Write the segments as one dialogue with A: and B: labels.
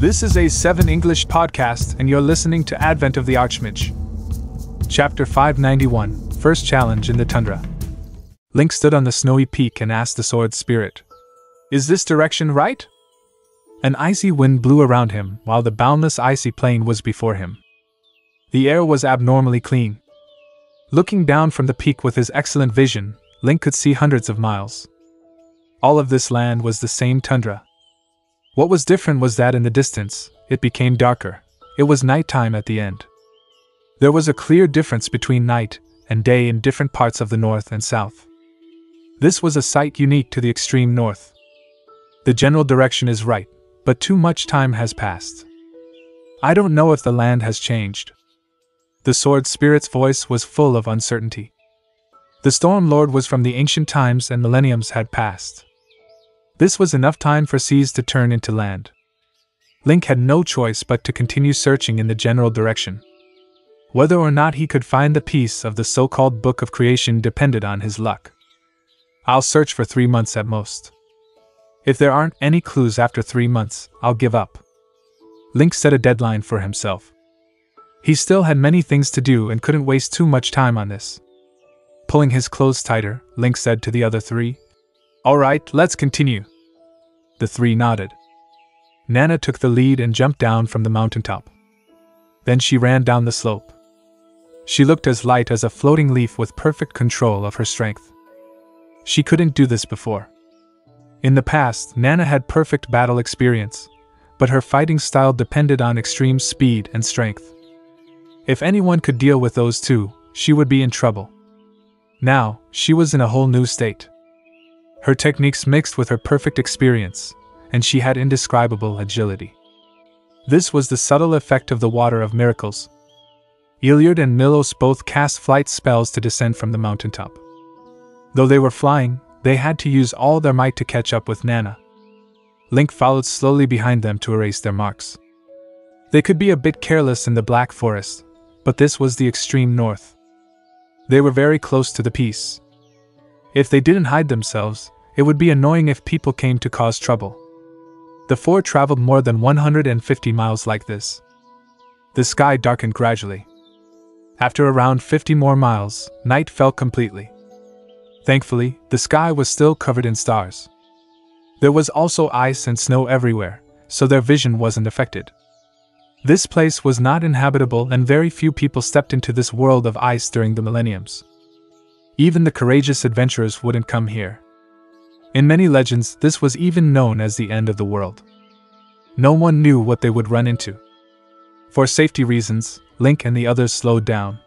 A: This is A7 English podcast, and you're listening to Advent of the Archmage. Chapter 591 First Challenge in the Tundra. Link stood on the snowy peak and asked the sword spirit, Is this direction right? An icy wind blew around him, while the boundless icy plain was before him. The air was abnormally clean. Looking down from the peak with his excellent vision, Link could see hundreds of miles. All of this land was the same tundra. What was different was that in the distance, it became darker. It was nighttime at the end. There was a clear difference between night and day in different parts of the north and south. This was a sight unique to the extreme north. The general direction is right, but too much time has passed. I don't know if the land has changed. The sword spirit's voice was full of uncertainty. The Storm Lord was from the ancient times and millenniums had passed. This was enough time for seas to turn into land. Link had no choice but to continue searching in the general direction. Whether or not he could find the piece of the so called Book of Creation depended on his luck. I'll search for three months at most. If there aren't any clues after three months, I'll give up. Link set a deadline for himself. He still had many things to do and couldn't waste too much time on this. Pulling his clothes tighter, Link said to the other three, All right, let's continue. The three nodded. Nana took the lead and jumped down from the mountaintop. Then she ran down the slope. She looked as light as a floating leaf with perfect control of her strength. She couldn't do this before. In the past, Nana had perfect battle experience, but her fighting style depended on extreme speed and strength. If anyone could deal with those two, she would be in trouble. Now, she was in a whole new state. Her techniques mixed with her perfect experience, and she had indescribable agility. This was the subtle effect of the water of miracles. Iliard and Milos both cast flight spells to descend from the mountaintop. Though they were flying, they had to use all their might to catch up with Nana. Link followed slowly behind them to erase their marks. They could be a bit careless in the Black Forest, but this was the extreme north. They were very close to the piece. If they didn't hide themselves, it would be annoying if people came to cause trouble. The four traveled more than 150 miles like this. The sky darkened gradually. After around 50 more miles, night fell completely. Thankfully, the sky was still covered in stars. There was also ice and snow everywhere, so their vision wasn't affected. This place was not inhabitable, and very few people stepped into this world of ice during the millenniums. Even the courageous adventurers wouldn't come here. In many legends, this was even known as the end of the world. No one knew what they would run into. For safety reasons, Link and the others slowed down.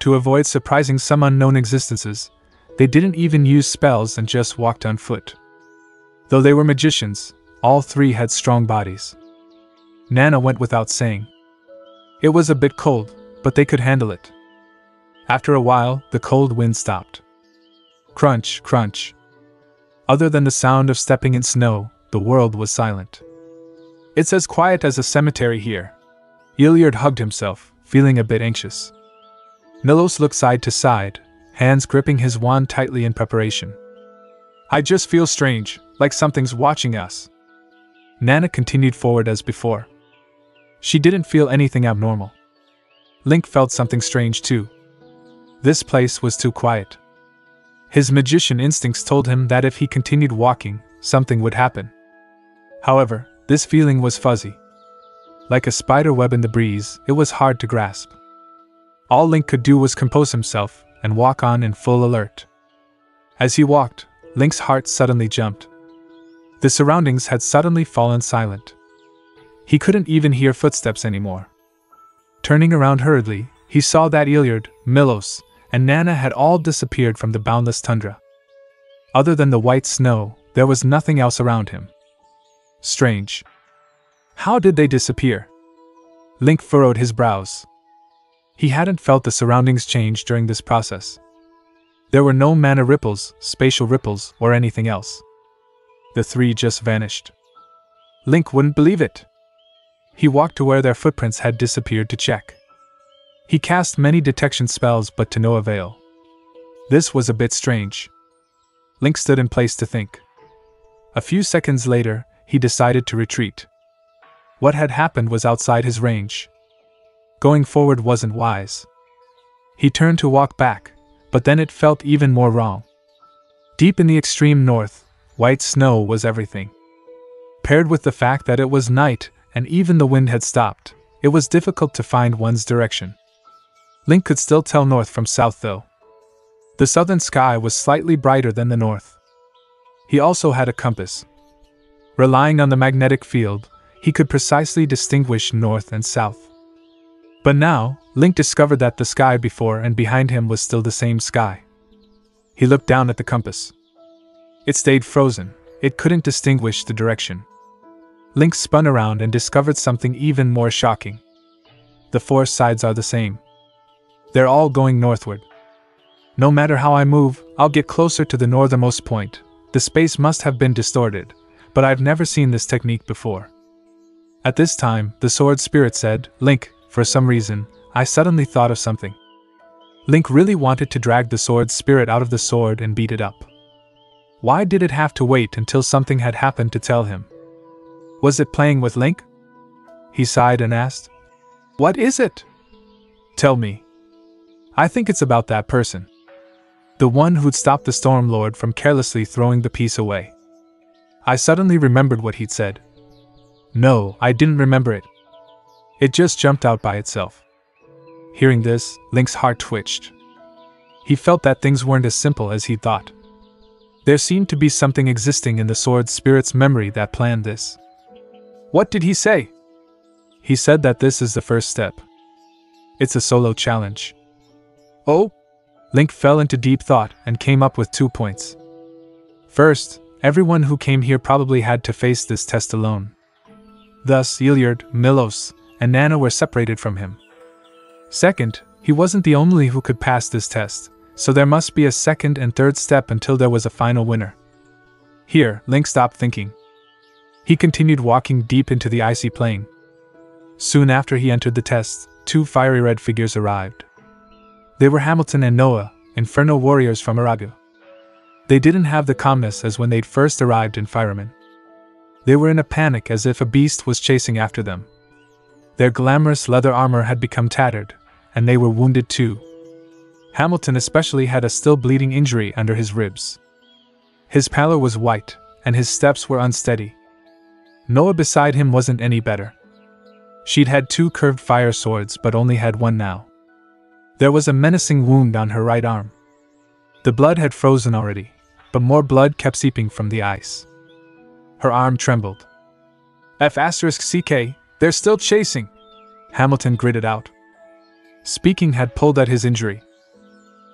A: To avoid surprising some unknown existences, they didn't even use spells and just walked on foot. Though they were magicians, all three had strong bodies. Nana went without saying. It was a bit cold, but they could handle it. After a while, the cold wind stopped. Crunch, crunch. Other than the sound of stepping in snow, the world was silent. It's as quiet as a cemetery here. Iliard hugged himself, feeling a bit anxious. Milos looked side to side, hands gripping his wand tightly in preparation. I just feel strange, like something's watching us. Nana continued forward as before. She didn't feel anything abnormal. Link felt something strange too. This place was too quiet. His magician instincts told him that if he continued walking, something would happen. However, this feeling was fuzzy. Like a spider web in the breeze, it was hard to grasp. All Link could do was compose himself and walk on in full alert. As he walked, Link's heart suddenly jumped. The surroundings had suddenly fallen silent. He couldn't even hear footsteps anymore. Turning around hurriedly, he saw that Iliard, Milos, and Nana had all disappeared from the boundless tundra. Other than the white snow, there was nothing else around him. Strange. How did they disappear? Link furrowed his brows. He hadn't felt the surroundings change during this process. There were no mana ripples, spatial ripples, or anything else. The three just vanished. Link wouldn't believe it. He walked to where their footprints had disappeared to check. He cast many detection spells, but to no avail. This was a bit strange. Link stood in place to think. A few seconds later, he decided to retreat. What had happened was outside his range. Going forward wasn't wise. He turned to walk back, but then it felt even more wrong. Deep in the extreme north, white snow was everything. Paired with the fact that it was night and even the wind had stopped, it was difficult to find one's direction. Link could still tell north from south though. The southern sky was slightly brighter than the north. He also had a compass. Relying on the magnetic field, he could precisely distinguish north and south. But now, Link discovered that the sky before and behind him was still the same sky. He looked down at the compass. It stayed frozen, it couldn't distinguish the direction. Link spun around and discovered something even more shocking. The four sides are the same. They're all going northward. No matter how I move, I'll get closer to the northernmost point. The space must have been distorted, but I've never seen this technique before. At this time, the sword spirit said, Link, for some reason, I suddenly thought of something. Link really wanted to drag the sword spirit out of the sword and beat it up. Why did it have to wait until something had happened to tell him? Was it playing with Link? He sighed and asked, What is it? Tell me. I think it's about that person. The one who'd stopped the Storm Lord from carelessly throwing the piece away. I suddenly remembered what he'd said. No, I didn't remember it. It just jumped out by itself. Hearing this, Link's heart twitched. He felt that things weren't as simple as he thought. There seemed to be something existing in the sword spirit's memory that planned this. What did he say? He said that this is the first step. It's a solo challenge. Oh, Link fell into deep thought and came up with two points. First, everyone who came here probably had to face this test alone. Thus, Iliard, Milos, and Nana were separated from him. Second, he wasn't the only who could pass this test, so there must be a second and third step until there was a final winner. Here, Link stopped thinking. He continued walking deep into the icy plain. Soon after he entered the test, two fiery red figures arrived. They were Hamilton and Noah, Inferno warriors from Aragu. They didn't have the calmness as when they'd first arrived in Firuman. They were in a panic as if a beast was chasing after them. Their glamorous leather armor had become tattered, and they were wounded too. Hamilton especially had a still bleeding injury under his ribs. His pallor was white, and his steps were unsteady. Noah beside him wasn't any better. She'd had two curved fire swords but only had one now. There was a menacing wound on her right arm. The blood had frozen already, but more blood kept seeping from the ice. Her arm trembled. F asterisk CK, they're still chasing, Hamilton gritted out. Speaking had pulled at his injury.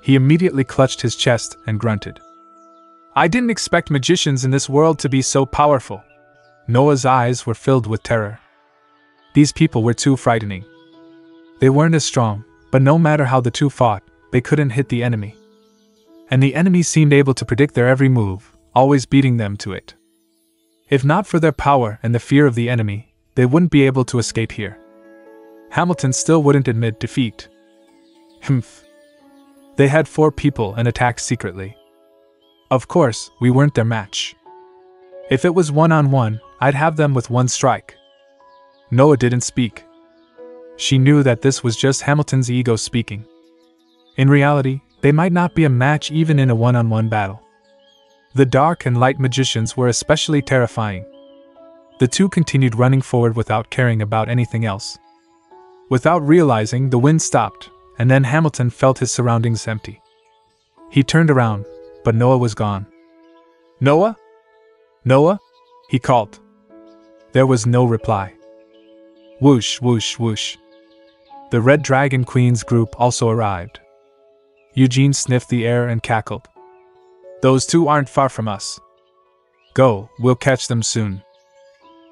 A: He immediately clutched his chest and grunted. I didn't expect magicians in this world to be so powerful. Noah's eyes were filled with terror. These people were too frightening. They weren't as strong, but no matter how the two fought, they couldn't hit the enemy. And the enemy seemed able to predict their every move, always beating them to it. If not for their power and the fear of the enemy, they wouldn't be able to escape here. Hamilton still wouldn't admit defeat. Humph. They had four people and attacked secretly. Of course, we weren't their match. If it was one on one, I'd have them with one strike. Noah didn't speak. She knew that this was just Hamilton's ego speaking. In reality, they might not be a match even in a one on one battle. The dark and light magicians were especially terrifying. The two continued running forward without caring about anything else. Without realizing, the wind stopped, and then Hamilton felt his surroundings empty. He turned around, but Noah was gone. Noah? Noah? He called. There was no reply. Whoosh, whoosh, whoosh. The Red Dragon Queen's group also arrived. Eugene sniffed the air and cackled. Those two aren't far from us. Go, we'll catch them soon.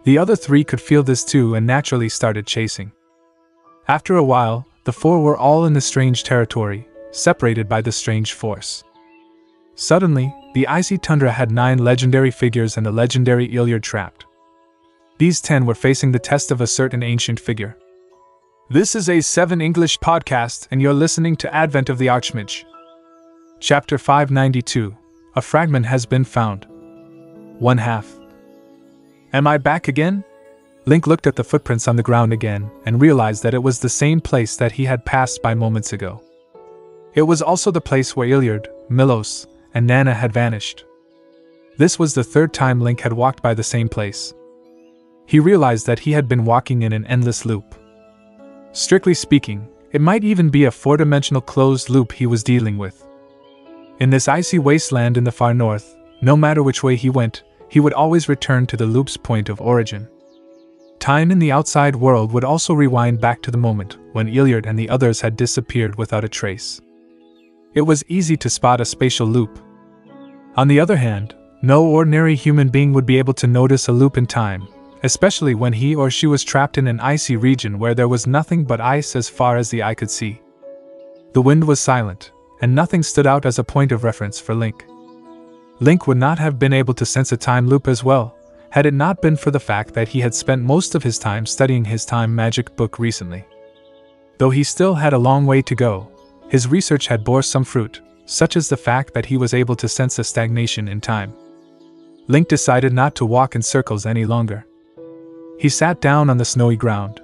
A: The other three could feel this too and naturally started chasing. After a while, the four were all in the strange territory, separated by the strange force. Suddenly, the icy tundra had nine legendary figures and a legendary Iliard trapped. These ten were facing the test of a certain ancient figure. This is A7 English podcast, and you're listening to Advent of the Archmage. Chapter 592 A Fragment Has Been Found. One half. Am I back again? Link looked at the footprints on the ground again and realized that it was the same place that he had passed by moments ago. It was also the place where Iliard, Milos, and Nana had vanished. This was the third time Link had walked by the same place. He realized that he had been walking in an endless loop. Strictly speaking, it might even be a four dimensional closed loop he was dealing with. In this icy wasteland in the far north, no matter which way he went, he would always return to the loop's point of origin. Time in the outside world would also rewind back to the moment when Iliard and the others had disappeared without a trace. It was easy to spot a spatial loop. On the other hand, no ordinary human being would be able to notice a loop in time, especially when he or she was trapped in an icy region where there was nothing but ice as far as the eye could see. The wind was silent, and nothing stood out as a point of reference for Link. Link would not have been able to sense a time loop as well, had it not been for the fact that he had spent most of his time studying his time magic book recently. Though he still had a long way to go, his research had bore some fruit, such as the fact that he was able to sense a stagnation in time. Link decided not to walk in circles any longer. He sat down on the snowy ground.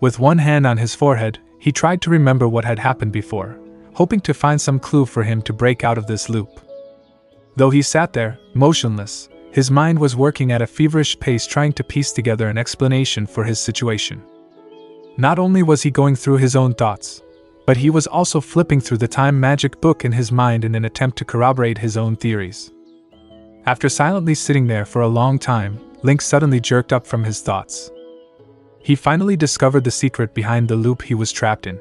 A: With one hand on his forehead, he tried to remember what had happened before, hoping to find some clue for him to break out of this loop. Though he sat there, motionless, his mind was working at a feverish pace trying to piece together an explanation for his situation. Not only was he going through his own thoughts, but he was also flipping through the time magic book in his mind in an attempt to corroborate his own theories. After silently sitting there for a long time, Link suddenly jerked up from his thoughts. He finally discovered the secret behind the loop he was trapped in.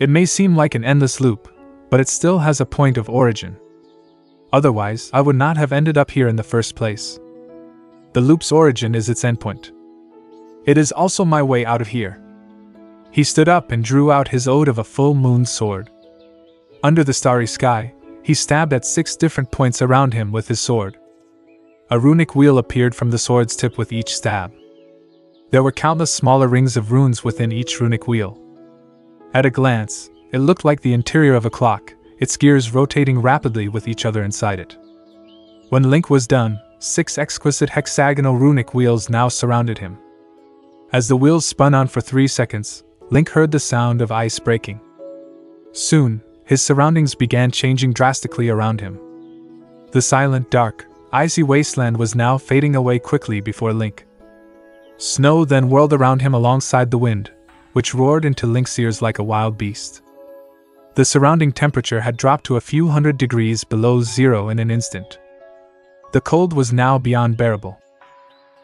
A: It may seem like an endless loop, but it still has a point of origin. Otherwise, I would not have ended up here in the first place. The loop's origin is its endpoint. It is also my way out of here. He stood up and drew out his ode of a full moon sword. Under the starry sky, he stabbed at six different points around him with his sword. A runic wheel appeared from the sword's tip with each stab. There were countless smaller rings of runes within each runic wheel. At a glance, it looked like the interior of a clock, its gears rotating rapidly with each other inside it. When Link was done, six exquisite hexagonal runic wheels now surrounded him. As the wheels spun on for three seconds, Link heard the sound of ice breaking. Soon, his surroundings began changing drastically around him. The silent, dark, icy wasteland was now fading away quickly before Link. Snow then whirled around him alongside the wind, which roared into Link's ears like a wild beast. The surrounding temperature had dropped to a few hundred degrees below zero in an instant. The cold was now beyond bearable.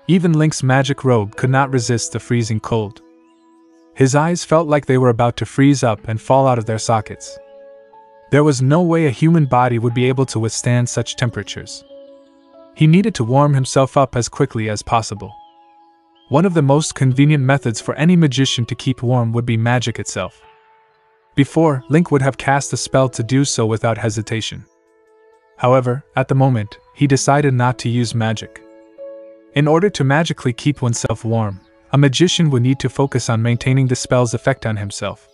A: Even Link's magic robe could not resist the freezing cold. His eyes felt like they were about to freeze up and fall out of their sockets. There was no way a human body would be able to withstand such temperatures. He needed to warm himself up as quickly as possible. One of the most convenient methods for any magician to keep warm would be magic itself. Before, Link would have cast a spell to do so without hesitation. However, at the moment, he decided not to use magic. In order to magically keep oneself warm, a magician would need to focus on maintaining the spell's effect on himself.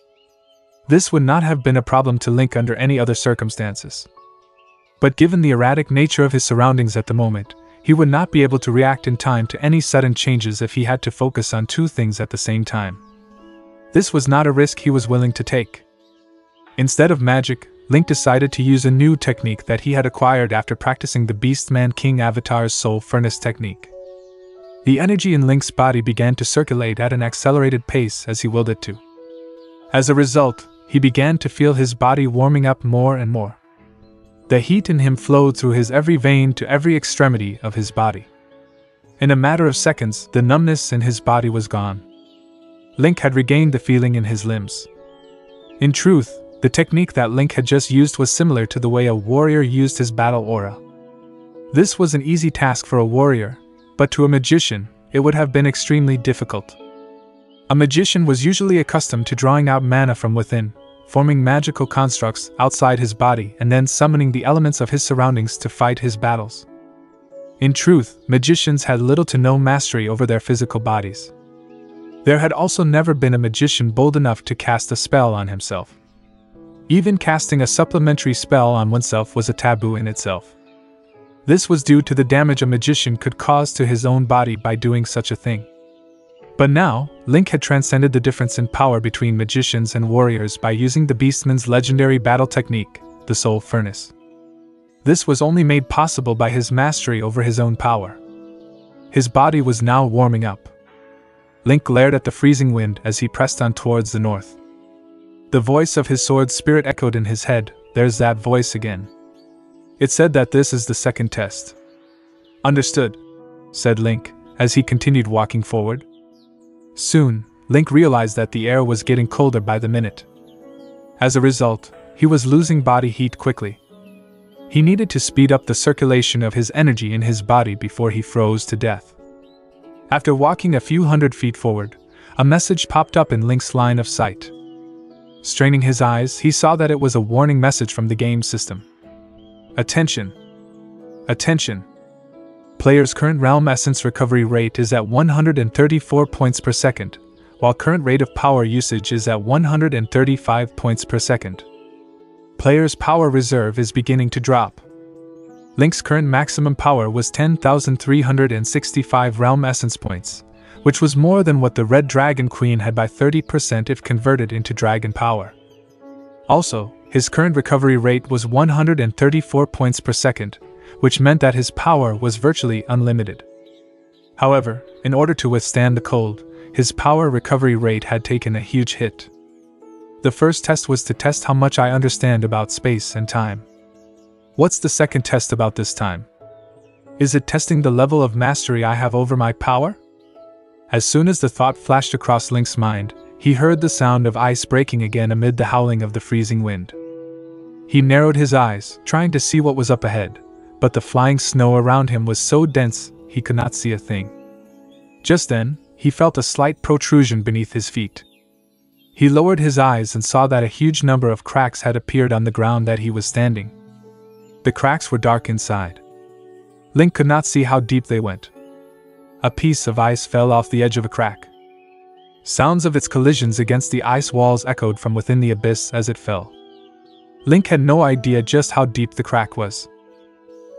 A: This would not have been a problem to Link under any other circumstances. But given the erratic nature of his surroundings at the moment, he would not be able to react in time to any sudden changes if he had to focus on two things at the same time. This was not a risk he was willing to take. Instead of magic, Link decided to use a new technique that he had acquired after practicing the Beastman King Avatar's Soul Furnace technique. The energy in Link's body began to circulate at an accelerated pace as he willed it to. As a result, he began to feel his body warming up more and more. The heat in him flowed through his every vein to every extremity of his body. In a matter of seconds, the numbness in his body was gone. Link had regained the feeling in his limbs. In truth, the technique that Link had just used was similar to the way a warrior used his battle aura. This was an easy task for a warrior, but to a magician, it would have been extremely difficult. A magician was usually accustomed to drawing out mana from within, forming magical constructs outside his body, and then summoning the elements of his surroundings to fight his battles. In truth, magicians had little to no mastery over their physical bodies. There had also never been a magician bold enough to cast a spell on himself. Even casting a supplementary spell on oneself was a taboo in itself. This was due to the damage a magician could cause to his own body by doing such a thing. But now, Link had transcended the difference in power between magicians and warriors by using the Beastman's legendary battle technique, the Soul Furnace. This was only made possible by his mastery over his own power. His body was now warming up. Link glared at the freezing wind as he pressed on towards the north. The voice of his sword spirit echoed in his head there's that voice again. It said that this is the second test. Understood, said Link, as he continued walking forward. Soon, Link realized that the air was getting colder by the minute. As a result, he was losing body heat quickly. He needed to speed up the circulation of his energy in his body before he froze to death. After walking a few hundred feet forward, a message popped up in Link's line of sight. Straining his eyes, he saw that it was a warning message from the game system. Attention! Attention! Player's current realm essence recovery rate is at 134 points per second, while current rate of power usage is at 135 points per second. Player's power reserve is beginning to drop. Link's current maximum power was 10,365 realm essence points, which was more than what the Red Dragon Queen had by 30% if converted into dragon power. Also, his current recovery rate was 134 points per second, which meant that his power was virtually unlimited. However, in order to withstand the cold, his power recovery rate had taken a huge hit. The first test was to test how much I understand about space and time. What's the second test about this time? Is it testing the level of mastery I have over my power? As soon as the thought flashed across Link's mind, he heard the sound of ice breaking again amid the howling of the freezing wind. He narrowed his eyes, trying to see what was up ahead, but the flying snow around him was so dense he could not see a thing. Just then, he felt a slight protrusion beneath his feet. He lowered his eyes and saw that a huge number of cracks had appeared on the ground that he was standing. The cracks were dark inside. Link could not see how deep they went. A piece of ice fell off the edge of a crack. Sounds of its collisions against the ice walls echoed from within the abyss as it fell. Link had no idea just how deep the crack was.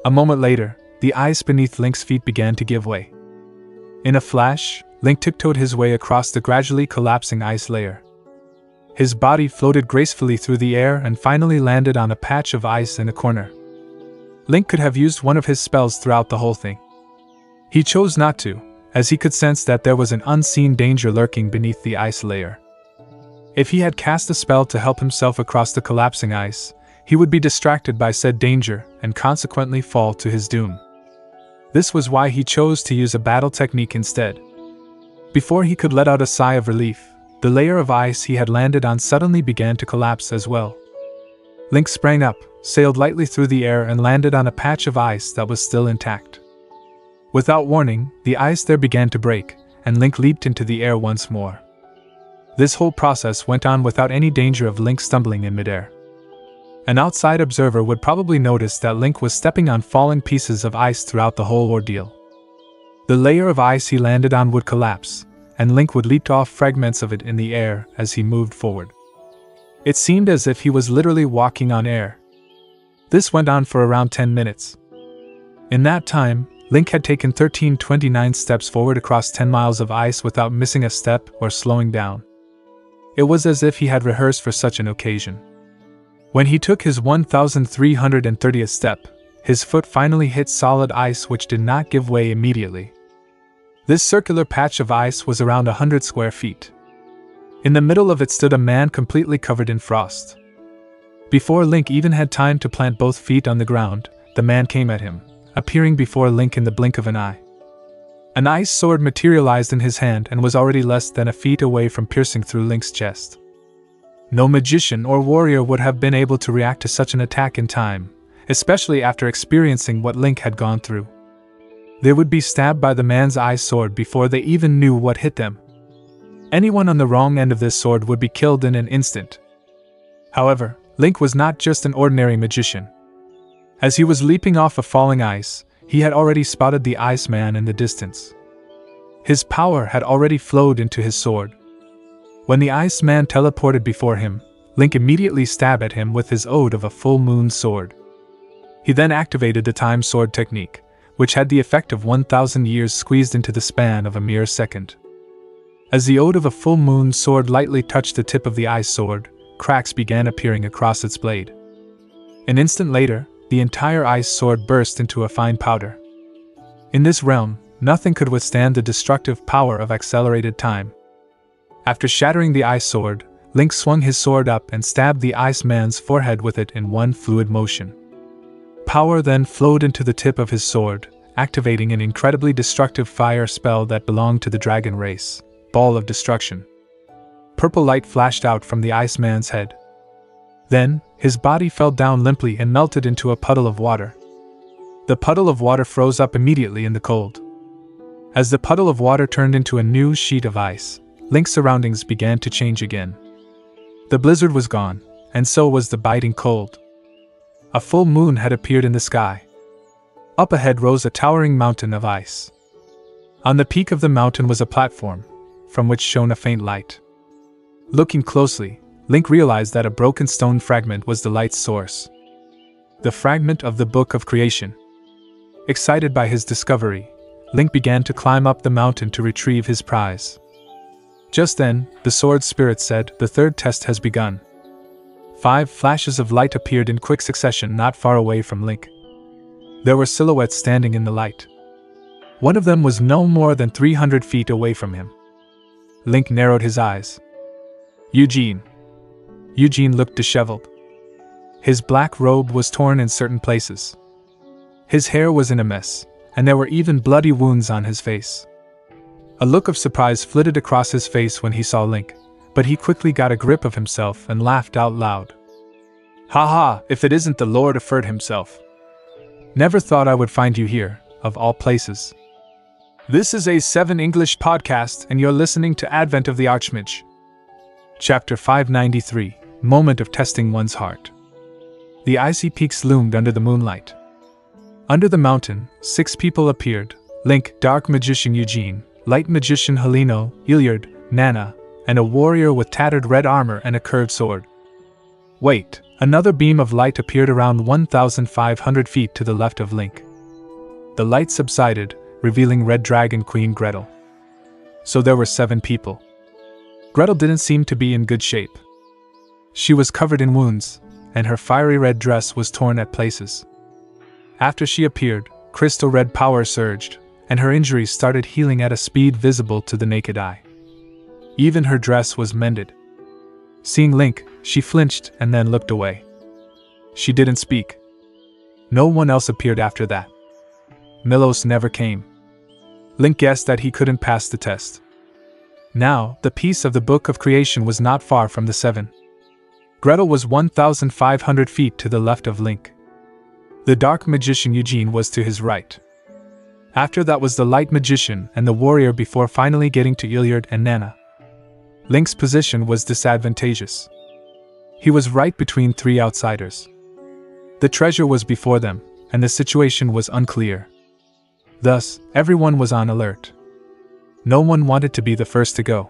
A: A moment later, the ice beneath Link's feet began to give way. In a flash, Link tiptoed his way across the gradually collapsing ice layer. His body floated gracefully through the air and finally landed on a patch of ice in a corner. Link could have used one of his spells throughout the whole thing. He chose not to, as he could sense that there was an unseen danger lurking beneath the ice layer. If he had cast a spell to help himself across the collapsing ice, he would be distracted by said danger and consequently fall to his doom. This was why he chose to use a battle technique instead. Before he could let out a sigh of relief, the layer of ice he had landed on suddenly began to collapse as well. Link sprang up, sailed lightly through the air, and landed on a patch of ice that was still intact. Without warning, the ice there began to break, and Link leaped into the air once more. This whole process went on without any danger of Link stumbling in midair. An outside observer would probably notice that Link was stepping on falling pieces of ice throughout the whole ordeal. The layer of ice he landed on would collapse, and Link would leap off fragments of it in the air as he moved forward. It seemed as if he was literally walking on air. This went on for around 10 minutes. In that time, Link had taken 1329 steps forward across 10 miles of ice without missing a step or slowing down. It was as if he had rehearsed for such an occasion. When he took his 1330th step, his foot finally hit solid ice which did not give way immediately. This circular patch of ice was around hundred square feet. In the middle of it stood a man completely covered in frost. Before Link even had time to plant both feet on the ground, the man came at him, appearing before Link in the blink of an eye. An ice sword materialized in his hand and was already less than a feet away from piercing through Link's chest. No magician or warrior would have been able to react to such an attack in time, especially after experiencing what Link had gone through. They would be stabbed by the man's ice sword before they even knew what hit them. Anyone on the wrong end of this sword would be killed in an instant. However, Link was not just an ordinary magician. As he was leaping off of falling ice, he had already spotted the Iceman in the distance. His power had already flowed into his sword, when the Iceman teleported before him, Link immediately stabbed at him with his Ode of a Full Moon sword. He then activated the Time Sword technique, which had the effect of 1,000 years squeezed into the span of a mere second. As the ode of a full moon sword lightly touched the tip of the ice sword, cracks began appearing across its blade. An instant later, the entire ice sword burst into a fine powder. In this realm, nothing could withstand the destructive power of accelerated time. After shattering the ice sword, Link swung his sword up and stabbed the ice man's forehead with it in one fluid motion. Power then flowed into the tip of his sword, activating an incredibly destructive fire spell that belonged to the dragon race Ball of Destruction. Purple light flashed out from the ice man's head. Then, his body fell down limply and melted into a puddle of water. The puddle of water froze up immediately in the cold. As the puddle of water turned into a new sheet of ice, Link's surroundings began to change again. The blizzard was gone, and so was the biting cold. A full moon had appeared in the sky. Up ahead rose a towering mountain of ice. On the peak of the mountain was a platform, from which shone a faint light. Looking closely, Link realized that a broken stone fragment was the light's source. The fragment of the Book of Creation. Excited by his discovery, Link began to climb up the mountain to retrieve his prize. Just then, the sword spirit said, The third test has begun. Five flashes of light appeared in quick succession not far away from Link. There were silhouettes standing in the light. One of them was no more than 300 feet away from him. Link narrowed his eyes. Eugene. Eugene looked disheveled. His black robe was torn in certain places. His hair was in a mess, and there were even bloody wounds on his face. A look of surprise flitted across his face when he saw Link, but he quickly got a grip of himself and laughed out loud. Ha ha, if it isn't the Lord of Ferd himself. Never thought I would find you here, of all places. This is A7 English podcast, and you're listening to Advent of the Archmage. Chapter 593 Moment of Testing One's Heart. The icy peaks loomed under the moonlight. Under the mountain, six people appeared Link, Dark Magician Eugene, Light Magician Helino, Iliard, Nana, and a warrior with tattered red armor and a curved sword. Wait, another beam of light appeared around 1,500 feet to the left of Link. The light subsided, revealing Red Dragon Queen Gretel. So there were seven people. Gretel didn't seem to be in good shape. She was covered in wounds, and her fiery red dress was torn at places. After she appeared, crystal red power surged, and her injuries started healing at a speed visible to the naked eye. Even her dress was mended. Seeing Link, she flinched and then looked away. She didn't speak. No one else appeared after that. Milos never came. Link guessed that he couldn't pass the test. Now, the piece of the Book of Creation was not far from the seven. Gretel was 1,500 feet to the left of Link. The dark magician Eugene was to his right. After that was the light magician and the warrior before finally getting to Iliard and Nana. Link's position was disadvantageous. He was right between three outsiders. The treasure was before them, and the situation was unclear. Thus, everyone was on alert. No one wanted to be the first to go.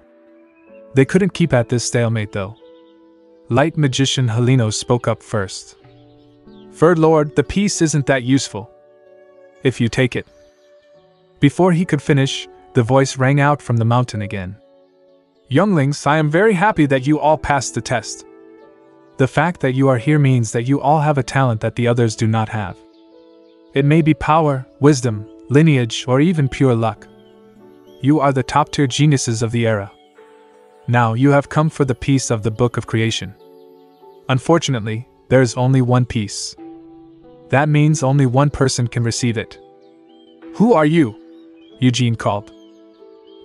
A: They couldn't keep at this stalemate though. Light magician Helino spoke up first. Ferd Lord, the piece isn't that useful. If you take it, before he could finish, the voice rang out from the mountain again. Younglings, I am very happy that you all passed the test. The fact that you are here means that you all have a talent that the others do not have. It may be power, wisdom, lineage, or even pure luck. You are the top tier geniuses of the era. Now you have come for the piece of the Book of Creation. Unfortunately, there is only one piece. That means only one person can receive it. Who are you? Eugene called.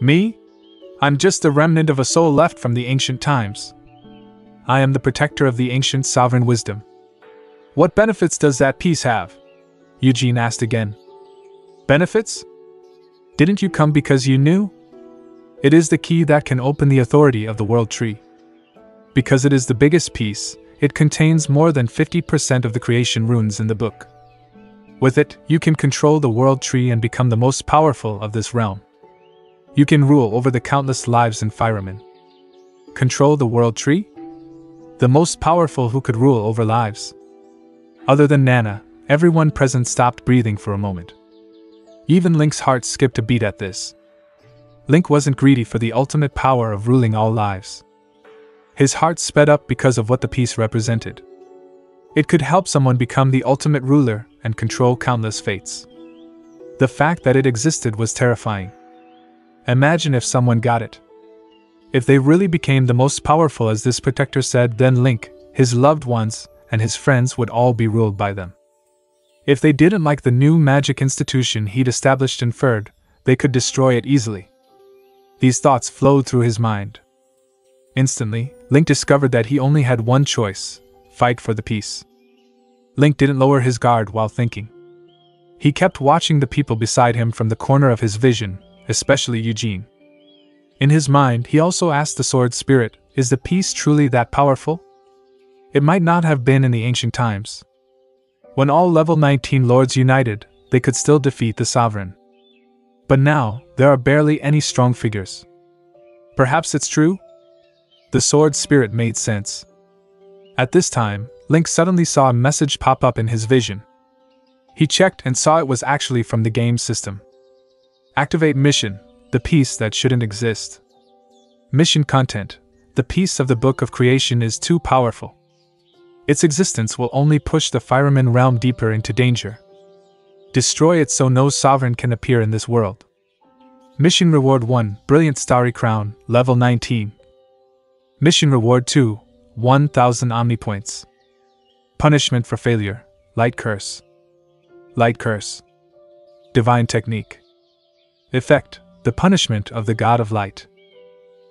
A: Me? I'm just a remnant of a soul left from the ancient times. I am the protector of the ancient sovereign wisdom. What benefits does that piece have? Eugene asked again. Benefits? Didn't you come because you knew? It is the key that can open the authority of the world tree. Because it is the biggest piece, it contains more than 50% of the creation runes in the book. With it, you can control the world tree and become the most powerful of this realm. You can rule over the countless lives in Firuman. Control the world tree? The most powerful who could rule over lives. Other than Nana, everyone present stopped breathing for a moment. Even Link's heart skipped a beat at this. Link wasn't greedy for the ultimate power of ruling all lives. His heart sped up because of what the piece represented. It could help someone become the ultimate ruler and control countless fates. The fact that it existed was terrifying. Imagine if someone got it. If they really became the most powerful, as this protector said, then Link, his loved ones, and his friends would all be ruled by them. If they didn't like the new magic institution he'd established in Ferd, they could destroy it easily. These thoughts flowed through his mind. Instantly, Link discovered that he only had one choice fight for the piece. Link didn't lower his guard while thinking. He kept watching the people beside him from the corner of his vision, especially Eugene. In his mind, he also asked the sword spirit Is the piece truly that powerful? It might not have been in the ancient times. When all level 19 lords united, they could still defeat the sovereign. But now, there are barely any strong figures. Perhaps it's true? The sword spirit made sense. At this time, Link suddenly saw a message pop up in his vision. He checked and saw it was actually from the game system. Activate mission, the piece that shouldn't exist. Mission content The piece of the Book of Creation is too powerful. Its existence will only push the Firuman realm deeper into danger. Destroy it so no sovereign can appear in this world. Mission Reward 1 Brilliant Starry Crown, Level 19. Mission Reward 2 1000 Omni Points. Punishment for Failure Light Curse. Light Curse. Divine Technique. Effect the punishment of the God of Light.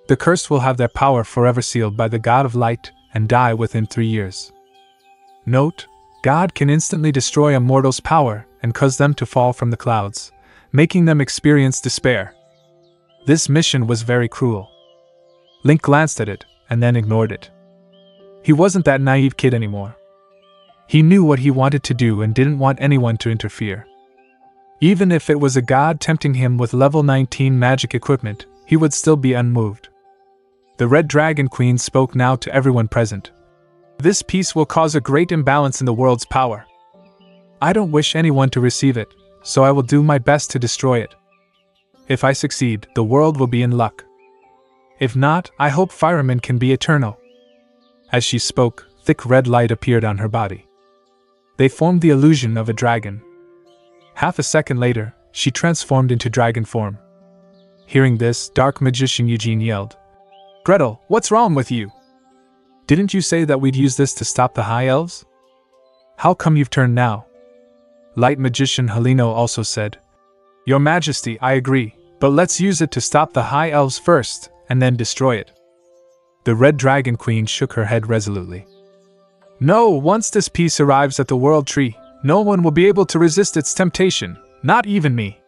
A: The cursed will have their power forever sealed by the God of Light and die within three years. Note God can instantly destroy a mortal's power and cause them to fall from the clouds, making them experience despair. This mission was very cruel. Link glanced at it and then ignored it. He wasn't that naive kid anymore. He knew what he wanted to do and didn't want anyone to interfere. Even if it was a god tempting him with level 19 magic equipment, he would still be unmoved. The Red Dragon Queen spoke now to everyone present. This piece will cause a great imbalance in the world's power. I don't wish anyone to receive it, so I will do my best to destroy it. If I succeed, the world will be in luck. If not, I hope Firuman can be eternal. As she spoke, thick red light appeared on her body. They formed the illusion of a dragon, Half a second later, she transformed into dragon form. Hearing this, dark magician Eugene yelled, Gretel, what's wrong with you? Didn't you say that we'd use this to stop the High Elves? How come you've turned now? Light magician Helino also said, Your Majesty, I agree, but let's use it to stop the High Elves first, and then destroy it. The Red Dragon Queen shook her head resolutely. No, once this piece arrives at the World Tree, no one will be able to resist its temptation, not even me.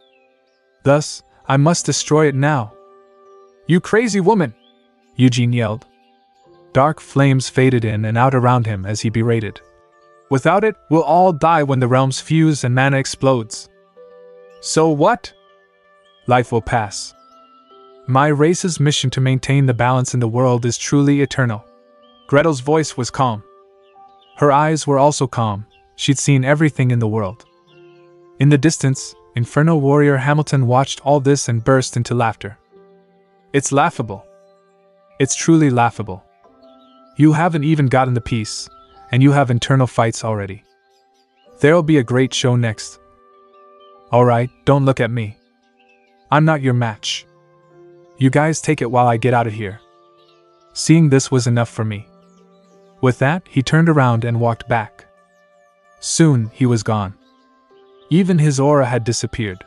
A: Thus, I must destroy it now. You crazy woman! Eugene yelled. Dark flames faded in and out around him as he berated. Without it, we'll all die when the realms fuse and mana explodes. So what? Life will pass. My race's mission to maintain the balance in the world is truly eternal. Gretel's voice was calm. Her eyes were also calm, She'd seen everything in the world. In the distance, Inferno warrior Hamilton watched all this and burst into laughter. It's laughable. It's truly laughable. You haven't even gotten the piece, and you have internal fights already. There'll be a great show next. Alright, don't look at me. I'm not your match. You guys take it while I get out of here. Seeing this was enough for me. With that, he turned around and walked back. Soon, he was gone. Even his aura had disappeared.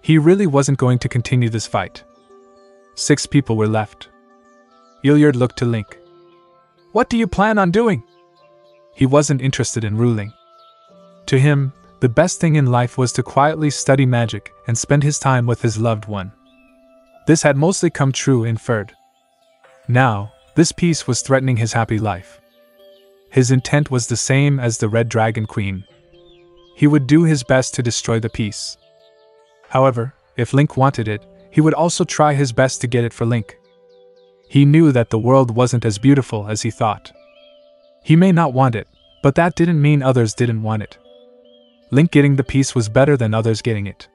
A: He really wasn't going to continue this fight. Six people were left. Iliard looked to Link. What do you plan on doing? He wasn't interested in ruling. To him, the best thing in life was to quietly study magic and spend his time with his loved one. This had mostly come true in Ferd. Now, this piece was threatening his happy life. His intent was the same as the Red Dragon Queen. He would do his best to destroy the piece. However, if Link wanted it, he would also try his best to get it for Link. He knew that the world wasn't as beautiful as he thought. He may not want it, but that didn't mean others didn't want it. Link getting the piece was better than others getting it.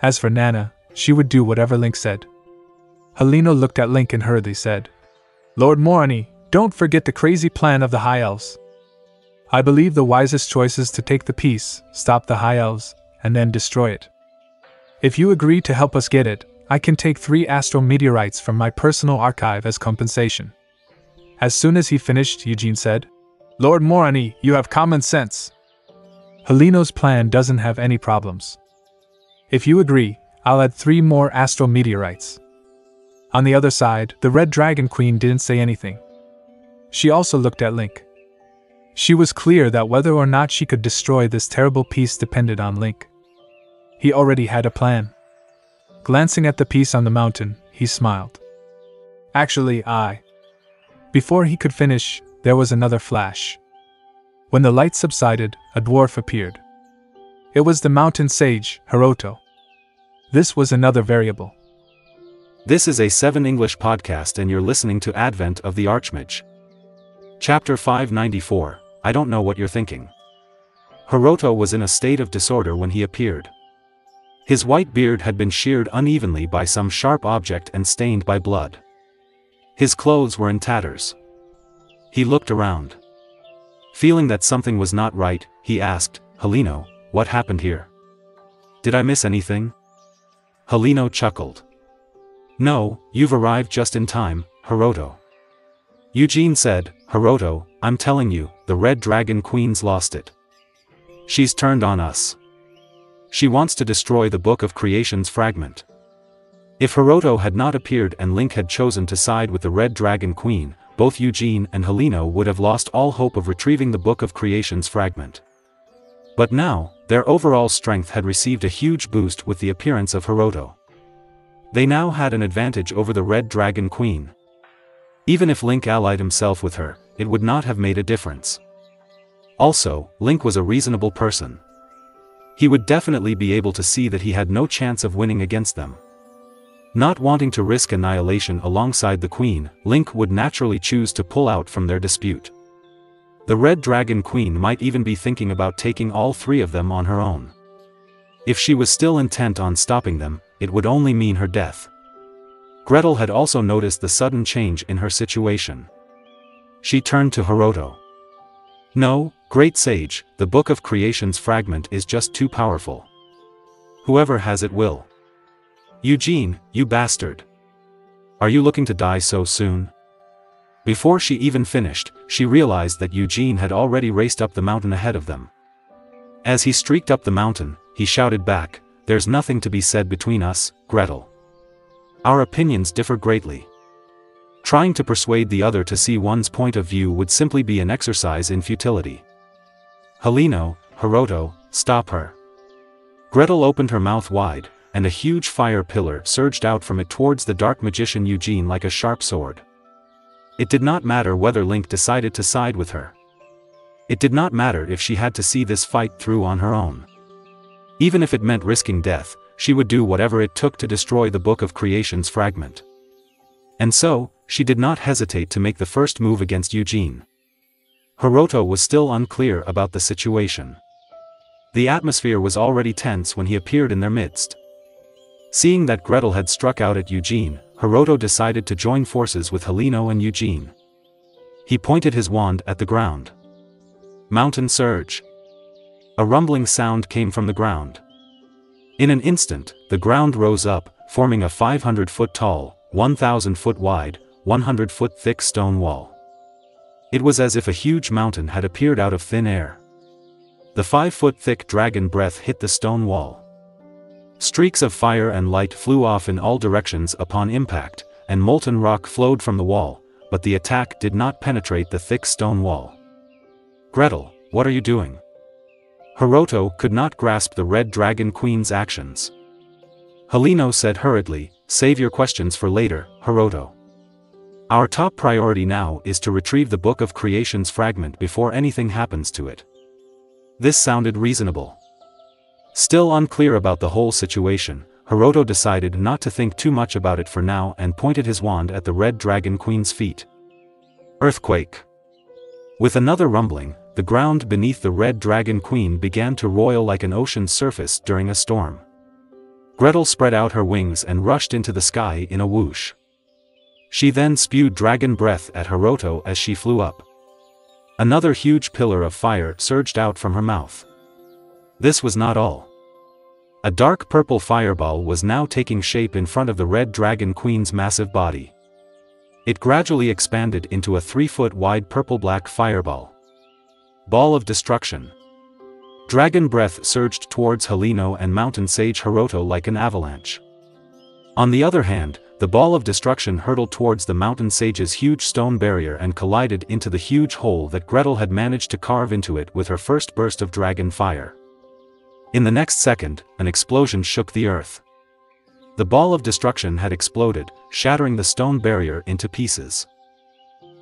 A: As for Nana, She would do whatever Link said. Helino looked at Link and hurriedly said, Lord Morani, don't forget the crazy plan of the High Elves. I believe the wisest choice is to take the piece, stop the High Elves, and then destroy it. If you agree to help us get it, I can take three astral meteorites from my personal archive as compensation. As soon as he finished, Eugene said, Lord Morani, you have common sense. Helino's plan doesn't have any problems. If you agree, I'll add three more astral meteorites. On the other side, the Red Dragon Queen didn't say anything. She also looked at Link. She was clear that whether or not she could destroy this terrible piece depended on Link. He already had a plan. Glancing at the piece on the mountain, he smiled. Actually, I. Before he could finish, there was another flash. When the light subsided, a dwarf appeared. It was the mountain sage, Hiroto. This was another variable.
B: This is A7 English podcast, and you're listening to Advent of the Archmage. Chapter 594 I Don't Know What You're Thinking. Hiroto was in a state of disorder when he appeared. His white beard had been sheared unevenly by some sharp object and stained by blood. His clothes were in tatters. He looked around. Feeling that something was not right, he asked, Helino, what happened here? Did I miss anything? Helino chuckled. No, you've arrived just in time, Hiroto. Eugene said, Hiroto, I'm telling you, the Red Dragon Queen's lost it. She's turned on us. She wants to destroy the Book of Creation's fragment. If Hiroto had not appeared and Link had chosen to side with the Red Dragon Queen, both Eugene and Helino would have lost all hope of retrieving the Book of Creation's fragment. But now, their overall strength had received a huge boost with the appearance of Hiroto. They now had an advantage over the Red Dragon Queen. Even if Link allied himself with her, it would not have made a difference. Also, Link was a reasonable person. He would definitely be able to see that he had no chance of winning against them. Not wanting to risk annihilation alongside the Queen, Link would naturally choose to pull out from their dispute. The Red Dragon Queen might even be thinking about taking all three of them on her own. If she was still intent on stopping them, it would only mean her death. Gretel had also noticed the sudden change in her situation. She turned to Hiroto. No, great sage, the Book of Creation's fragment is just too powerful. Whoever has it will. Eugene, you bastard. Are you looking to die so soon? Before she even finished, she realized that Eugene had already raced up the mountain ahead of them. As he streaked up the mountain, he shouted back, There's nothing to be said between us, Gretel. Our opinions differ greatly. Trying to persuade the other to see one's point of view would simply be an exercise in futility. Helino, Hiroto, stop her. Gretel opened her mouth wide, and a huge fire pillar surged out from it towards the dark magician Eugene like a sharp sword. It did not matter whether Link decided to side with her. It did not matter if she had to see this fight through on her own. Even if it meant risking death, she would do whatever it took to destroy the Book of Creation's fragment. And so, she did not hesitate to make the first move against Eugene. Hiroto was still unclear about the situation. The atmosphere was already tense when he appeared in their midst. Seeing that Gretel had struck out at Eugene, Hiroto decided to join forces with Helino and Eugene. He pointed his wand at the ground. Mountain surge. A rumbling sound came from the ground. In an instant, the ground rose up, forming a 500 foot tall, 1,000 foot wide, 100 foot thick stone wall. It was as if a huge mountain had appeared out of thin air. The five foot thick dragon breath hit the stone wall. Streaks of fire and light flew off in all directions upon impact, and molten rock flowed from the wall, but the attack did not penetrate the thick stone wall. Gretel, what are you doing? Hiroto could not grasp the Red Dragon Queen's actions. Helino said hurriedly, save your questions for later, Hiroto. Our top priority now is to retrieve the Book of Creation's fragment before anything happens to it. This sounded reasonable. Still unclear about the whole situation, Hiroto decided not to think too much about it for now and pointed his wand at the Red Dragon Queen's feet. Earthquake. With another rumbling, the ground beneath the Red Dragon Queen began to roil like an ocean surface during a storm. Gretel spread out her wings and rushed into the sky in a whoosh. She then spewed dragon breath at Hiroto as she flew up. Another huge pillar of fire surged out from her mouth. This was not all. A dark purple fireball was now taking shape in front of the Red Dragon Queen's massive body. It gradually expanded into a three-foot wide purple-black fireball. Ball of Destruction Dragon breath surged towards Helino and mountain sage Hiroto like an avalanche. On the other hand, the ball of destruction hurtled towards the mountain sage's huge stone barrier and collided into the huge hole that Gretel had managed to carve into it with her first burst of dragon fire. In the next second, an explosion shook the earth. The ball of destruction had exploded, shattering the stone barrier into pieces.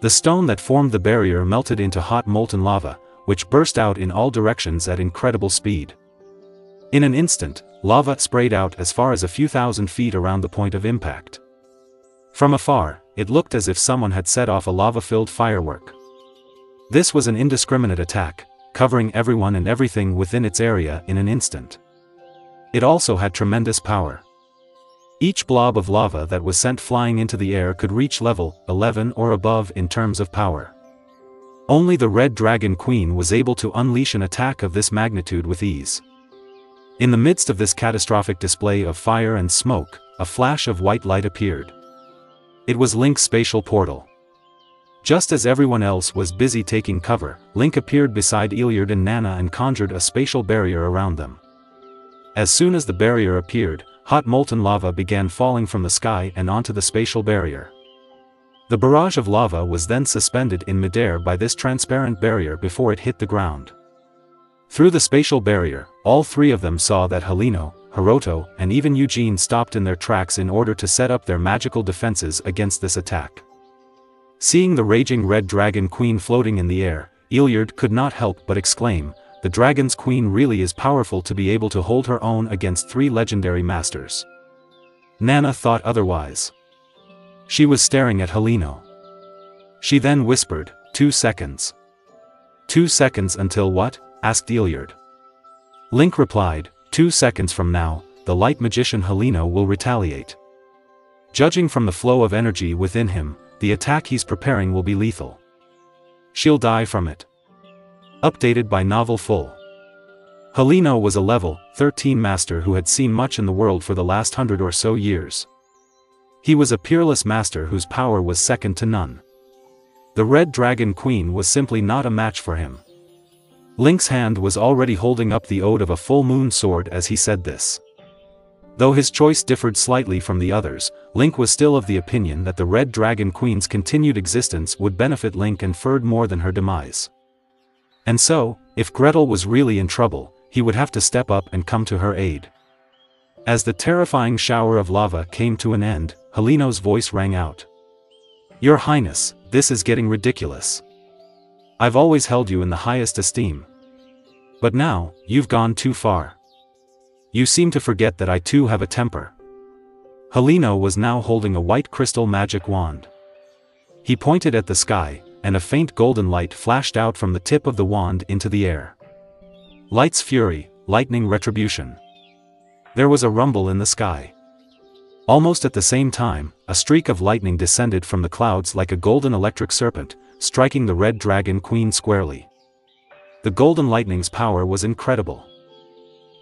B: The stone that formed the barrier melted into hot molten lava, which burst out in all directions at incredible speed. In an instant, lava sprayed out as far as a few thousand feet around the point of impact. From afar, it looked as if someone had set off a lava-filled firework. This was an indiscriminate attack, covering everyone and everything within its area in an instant. It also had tremendous power. Each blob of lava that was sent flying into the air could reach level 11 or above in terms of power. Only the Red Dragon Queen was able to unleash an attack of this magnitude with ease. In the midst of this catastrophic display of fire and smoke, a flash of white light appeared. It was Link's spatial portal. Just as everyone else was busy taking cover, Link appeared beside Iliard and Nana and conjured a spatial barrier around them. As soon as the barrier appeared, hot molten lava began falling from the sky and onto the spatial barrier. The barrage of lava was then suspended in midair by this transparent barrier before it hit the ground. Through the spatial barrier, all three of them saw that Helino, Hiroto, and even Eugene stopped in their tracks in order to set up their magical defenses against this attack. Seeing the raging red dragon queen floating in the air, Iliard could not help but exclaim, the dragon's queen really is powerful to be able to hold her own against three legendary masters. Nana thought otherwise. She was staring at Helino. She then whispered, two seconds. Two seconds until what? asked Iliard. Link replied, two seconds from now, the light magician Helino will retaliate. Judging from the flow of energy within him, the attack he's preparing will be lethal. She'll die from it. Updated by Novel Full. Helino was a level 13 master who had seen much in the world for the last hundred or so years. He was a peerless master whose power was second to none. The Red Dragon Queen was simply not a match for him. Link's hand was already holding up the ode of a full moon sword as he said this. Though his choice differed slightly from the others, Link was still of the opinion that the Red Dragon Queen's continued existence would benefit Link and Ferd more than her demise. And so, if Gretel was really in trouble, he would have to step up and come to her aid. As the terrifying shower of lava came to an end, Helino's voice rang out. Your Highness, this is getting ridiculous. I've always held you in the highest esteem. But now, you've gone too far. You seem to forget that I too have a temper. Helino was now holding a white crystal magic wand. He pointed at the sky, and a faint golden light flashed out from the tip of the wand into the air. Light's fury, lightning retribution. There was a rumble in the sky. Almost at the same time, a streak of lightning descended from the clouds like a golden electric serpent, striking the red dragon queen squarely. The golden lightning's power was incredible.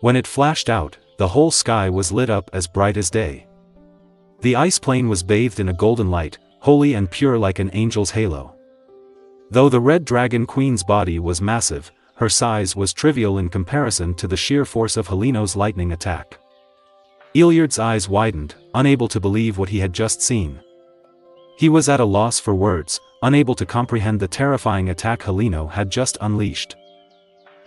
B: When it flashed out, the whole sky was lit up as bright as day. The ice plane was bathed in a golden light, holy and pure like an angel's halo. Though the red dragon queen's body was massive, her size was trivial in comparison to the sheer force of Helino's lightning attack. Iliard's eyes widened, unable to believe what he had just seen. He was at a loss for words, unable to comprehend the terrifying attack Helino had just unleashed.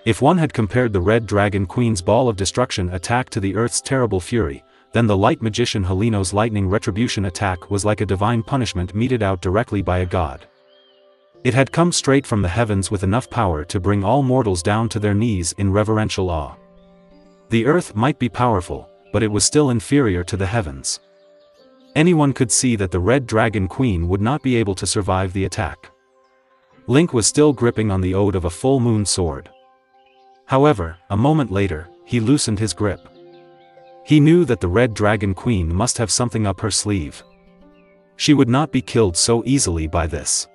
B: If one had compared the Red Dragon Queen's Ball of Destruction attack to the Earth's terrible fury, then the light magician Helino's lightning retribution attack was like a divine punishment meted out directly by a god. It had come straight from the heavens with enough power to bring all mortals down to their knees in reverential awe. The earth might be powerful, but it was still inferior to the heavens. Anyone could see that the Red Dragon Queen would not be able to survive the attack. Link was still gripping on the ode of a full moon sword. However, a moment later, he loosened his grip. He knew that the Red Dragon Queen must have something up her sleeve. She would not be killed so easily by this.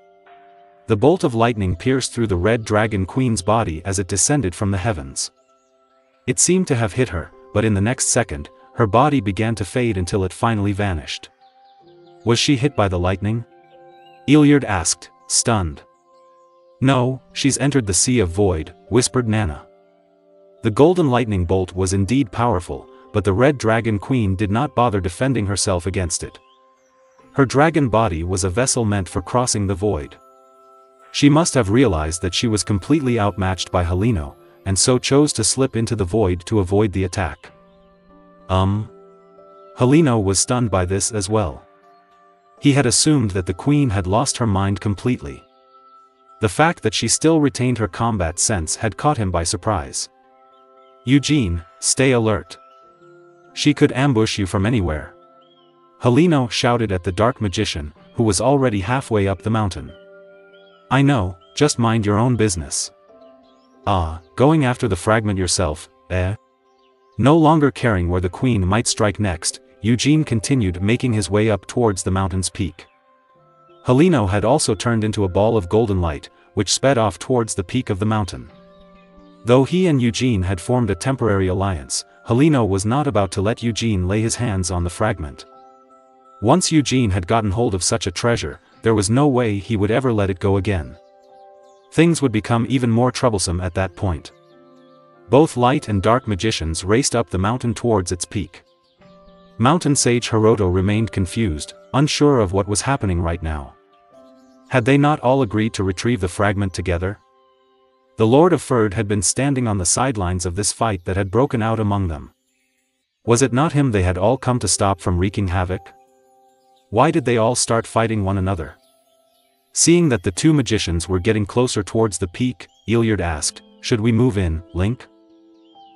B: The bolt of lightning pierced through the Red Dragon Queen's body as it descended from the heavens. It seemed to have hit her, but in the next second, her body began to fade until it finally vanished. Was she hit by the lightning? Iliard asked, stunned. No, she's entered the Sea of Void, whispered Nana. The golden lightning bolt was indeed powerful, but the Red Dragon Queen did not bother defending herself against it. Her dragon body was a vessel meant for crossing the void. She must have realized that she was completely outmatched by Helino, and so chose to slip into the void to avoid the attack. Um. Helino was stunned by this as well. He had assumed that the queen had lost her mind completely. The fact that she still retained her combat sense had caught him by surprise. Eugene, stay alert. She could ambush you from anywhere. Helino shouted at the dark magician, who was already halfway up the mountain. I know, just mind your own business. Ah, going after the fragment yourself, eh? No longer caring where the queen might strike next, Eugene continued making his way up towards the mountain's peak. Helino had also turned into a ball of golden light, which sped off towards the peak of the mountain. Though he and Eugene had formed a temporary alliance, Helino was not about to let Eugene lay his hands on the fragment. Once Eugene had gotten hold of such a treasure, there was no way he would ever let it go again. Things would become even more troublesome at that point. Both light and dark magicians raced up the mountain towards its peak. Mountain Sage Hiroto remained confused, unsure of what was happening right now. Had they not all agreed to retrieve the fragment together? The Lord of Ferd had been standing on the sidelines of this fight that had broken out among them. Was it not him they had all come to stop from wreaking havoc? Why did they all start fighting one another? Seeing that the two magicians were getting closer towards the peak, Iliard asked, should we move in, Link?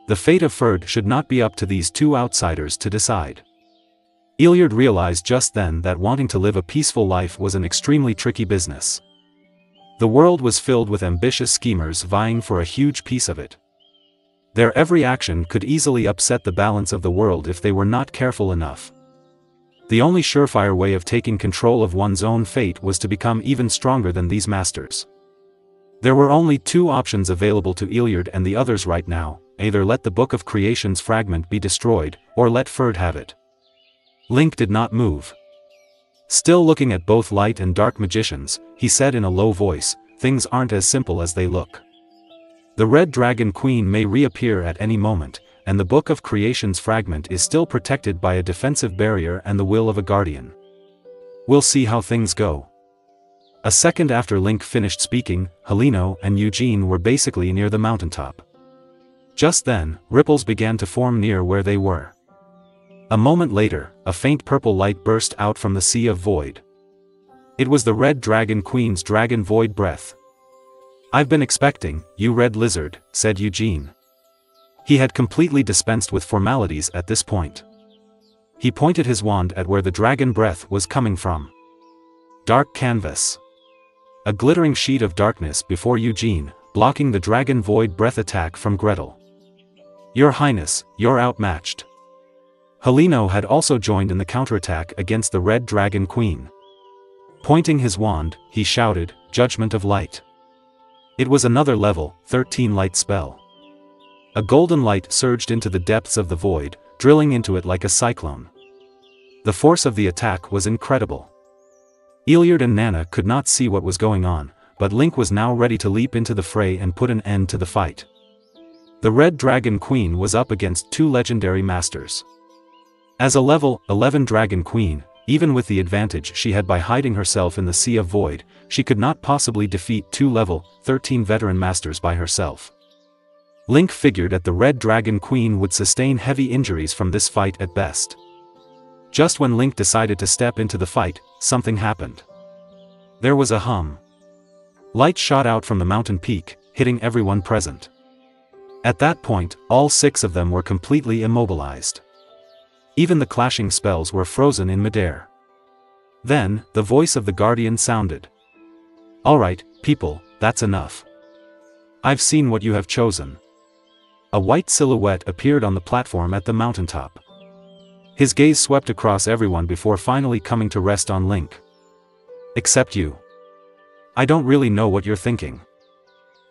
B: The fate of Ferd should not be up to these two outsiders to decide. Iliard realized just then that wanting to live a peaceful life was an extremely tricky business. The world was filled with ambitious schemers vying for a huge piece of it. Their every action could easily upset the balance of the world if they were not careful enough. The only surefire way of taking control of one's own fate was to become even stronger than these masters. There were only two options available to Iliard and the others right now, either let the Book of Creation's fragment be destroyed, or let Ferd have it. Link did not move. Still looking at both light and dark magicians, he said in a low voice, things aren't as simple as they look. The Red Dragon Queen may reappear at any moment, and the Book of Creation's fragment is still protected by a defensive barrier and the will of a guardian. We'll see how things go. A second after Link finished speaking, Helino and Eugene were basically near the mountaintop. Just then, ripples began to form near where they were. A moment later, a faint purple light burst out from the Sea of Void. It was the Red Dragon Queen's Dragon Void Breath. I've been expecting, you red lizard, said Eugene. He had completely dispensed with formalities at this point. He pointed his wand at where the dragon breath was coming from. Dark canvas. A glittering sheet of darkness before Eugene, blocking the dragon void breath attack from Gretel. Your Highness, you're outmatched. Helino had also joined in the counterattack against the Red Dragon Queen. Pointing his wand, he shouted, Judgment of Light. It was another level, 13 light spell. A golden light surged into the depths of the void, drilling into it like a cyclone. The force of the attack was incredible. Iliard and Nana could not see what was going on, but Link was now ready to leap into the fray and put an end to the fight. The Red Dragon Queen was up against two legendary masters. As a level 11 Dragon Queen, even with the advantage she had by hiding herself in the Sea of Void, she could not possibly defeat two level 13 veteran masters by herself. Link figured that the Red Dragon Queen would sustain heavy injuries from this fight at best. Just when Link decided to step into the fight, something happened. There was a hum. Light shot out from the mountain peak, hitting everyone present. At that point, all six of them were completely immobilized. Even the clashing spells were frozen in midair. Then, the voice of the Guardian sounded. Alright, people, that's enough. I've seen what you have chosen. A white silhouette appeared on the platform at the mountaintop. His gaze swept across everyone before finally coming to rest on Link. Except you. I don't really know what you're thinking.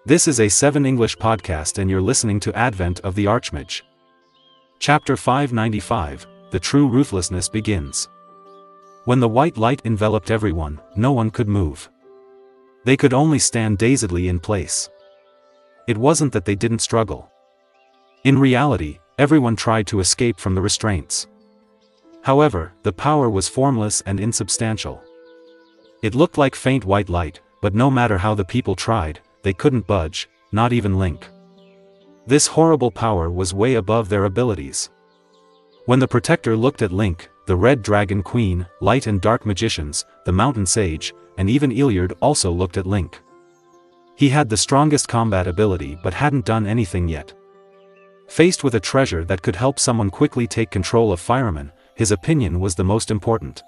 B: This is A7 English podcast and you're listening to Advent of the Archmage. Chapter 595 The True Ruthlessness Begins. When the white light enveloped everyone, no one could move. They could only stand dazedly in place. It wasn't that they didn't struggle. In reality, everyone tried to escape from the restraints. However, the power was formless and insubstantial. It looked like faint white light, but no matter how the people tried, they couldn't budge, not even Link. This horrible power was way above their abilities. When the Protector looked at Link, the Red Dragon Queen, Light and Dark Magicians, the Mountain Sage, and even Iliard also looked at Link. He had the strongest combat ability but hadn't done anything yet. Faced with a treasure that could help someone quickly take control of Firuman, his opinion was the most important.